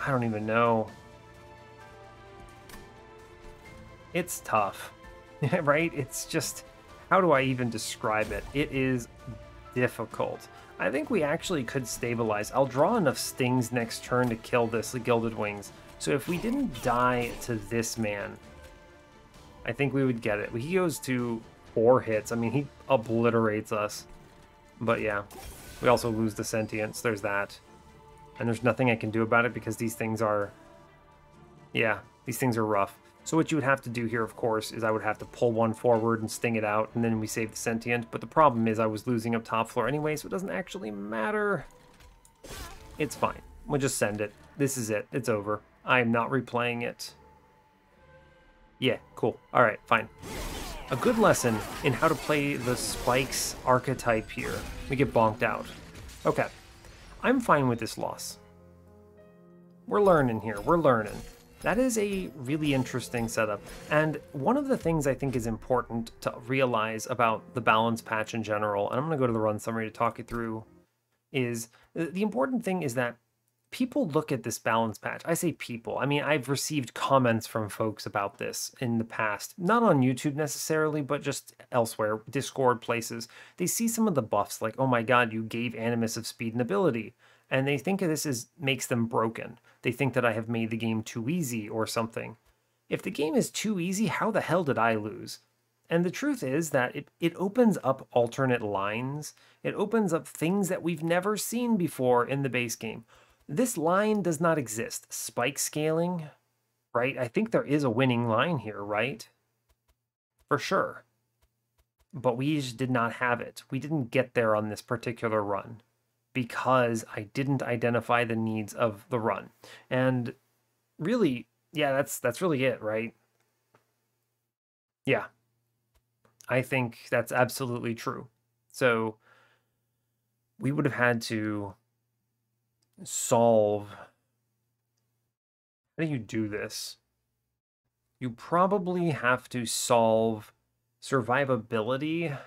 Speaker 1: I don't even know. It's tough, right? It's just... How do I even describe it? It is difficult. I think we actually could stabilize. I'll draw enough stings next turn to kill this, Gilded Wings. So if we didn't die to this man, I think we would get it. He goes to four hits. I mean, he obliterates us. But yeah, we also lose the sentience. There's that. And there's nothing I can do about it because these things are... Yeah, these things are rough. So what you would have to do here, of course, is I would have to pull one forward and sting it out, and then we save the sentient. But the problem is I was losing up top floor anyway, so it doesn't actually matter. It's fine. We'll just send it. This is it. It's over. I am not replaying it. Yeah, cool. All right, fine. A good lesson in how to play the spikes archetype here. We get bonked out. Okay. I'm fine with this loss. We're learning here. We're learning. That is a really interesting setup. And one of the things I think is important to realize about the balance patch in general, and I'm going to go to the run summary to talk it through, is uh, the important thing is that people look at this balance patch. I say people. I mean, I've received comments from folks about this in the past, not on YouTube necessarily, but just elsewhere, Discord places. They see some of the buffs like, "Oh my god, you gave Animus of speed and ability." And they think of this is makes them broken. They think that I have made the game too easy or something. If the game is too easy, how the hell did I lose? And the truth is that it, it opens up alternate lines. It opens up things that we've never seen before in the base game. This line does not exist. Spike scaling, right? I think there is a winning line here, right? For sure. But we just did not have it. We didn't get there on this particular run because I didn't identify the needs of the run. And really, yeah, that's that's really it, right? Yeah. I think that's absolutely true. So we would have had to solve how do you do this? You probably have to solve survivability,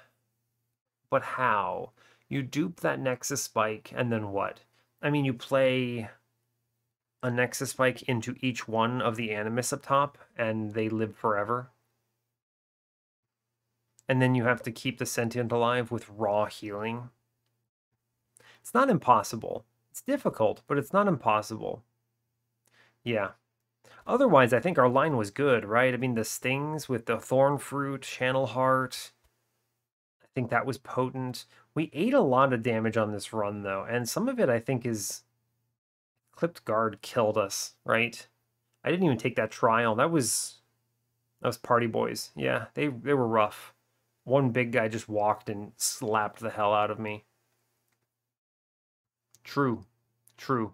Speaker 1: but how? You dupe that Nexus Spike, and then what? I mean, you play a Nexus Spike into each one of the Animus up top, and they live forever. And then you have to keep the Sentient alive with raw healing. It's not impossible. It's difficult, but it's not impossible. Yeah. Otherwise, I think our line was good, right? I mean, the stings with the thorn fruit, channel heart. I think that was potent. We ate a lot of damage on this run, though, and some of it I think is clipped guard killed us, right? I didn't even take that trial. That was that was party boys. Yeah, they they were rough. One big guy just walked and slapped the hell out of me. True. True.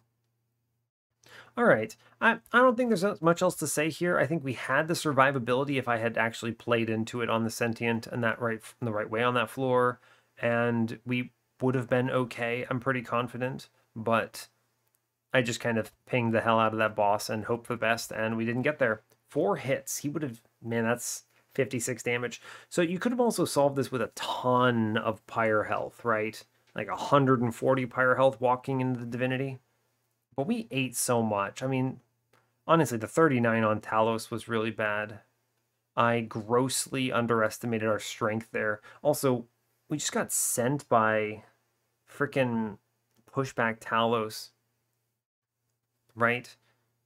Speaker 1: All right. I, I don't think there's much else to say here. I think we had the survivability if I had actually played into it on the sentient and that right in the right way on that floor, and we would have been okay. I'm pretty confident, but I just kind of pinged the hell out of that boss and hoped for the best, and we didn't get there. Four hits. He would have man, that's 56 damage. So you could have also solved this with a ton of pyre health, right? Like 140 pyre health walking into the divinity. But we ate so much. I mean, honestly, the 39 on Talos was really bad. I grossly underestimated our strength there. Also, we just got sent by freaking pushback Talos. Right?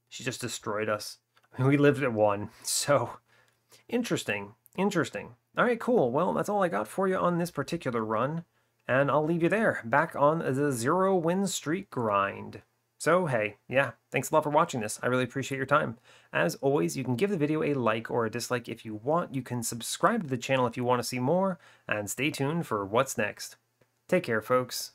Speaker 1: She just destroyed us. we lived at one. So, interesting. Interesting. All right, cool. Well, that's all I got for you on this particular run. And I'll leave you there, back on the zero win streak grind. So, hey, yeah, thanks a lot for watching this. I really appreciate your time. As always, you can give the video a like or a dislike if you want. You can subscribe to the channel if you want to see more, and stay tuned for what's next. Take care, folks.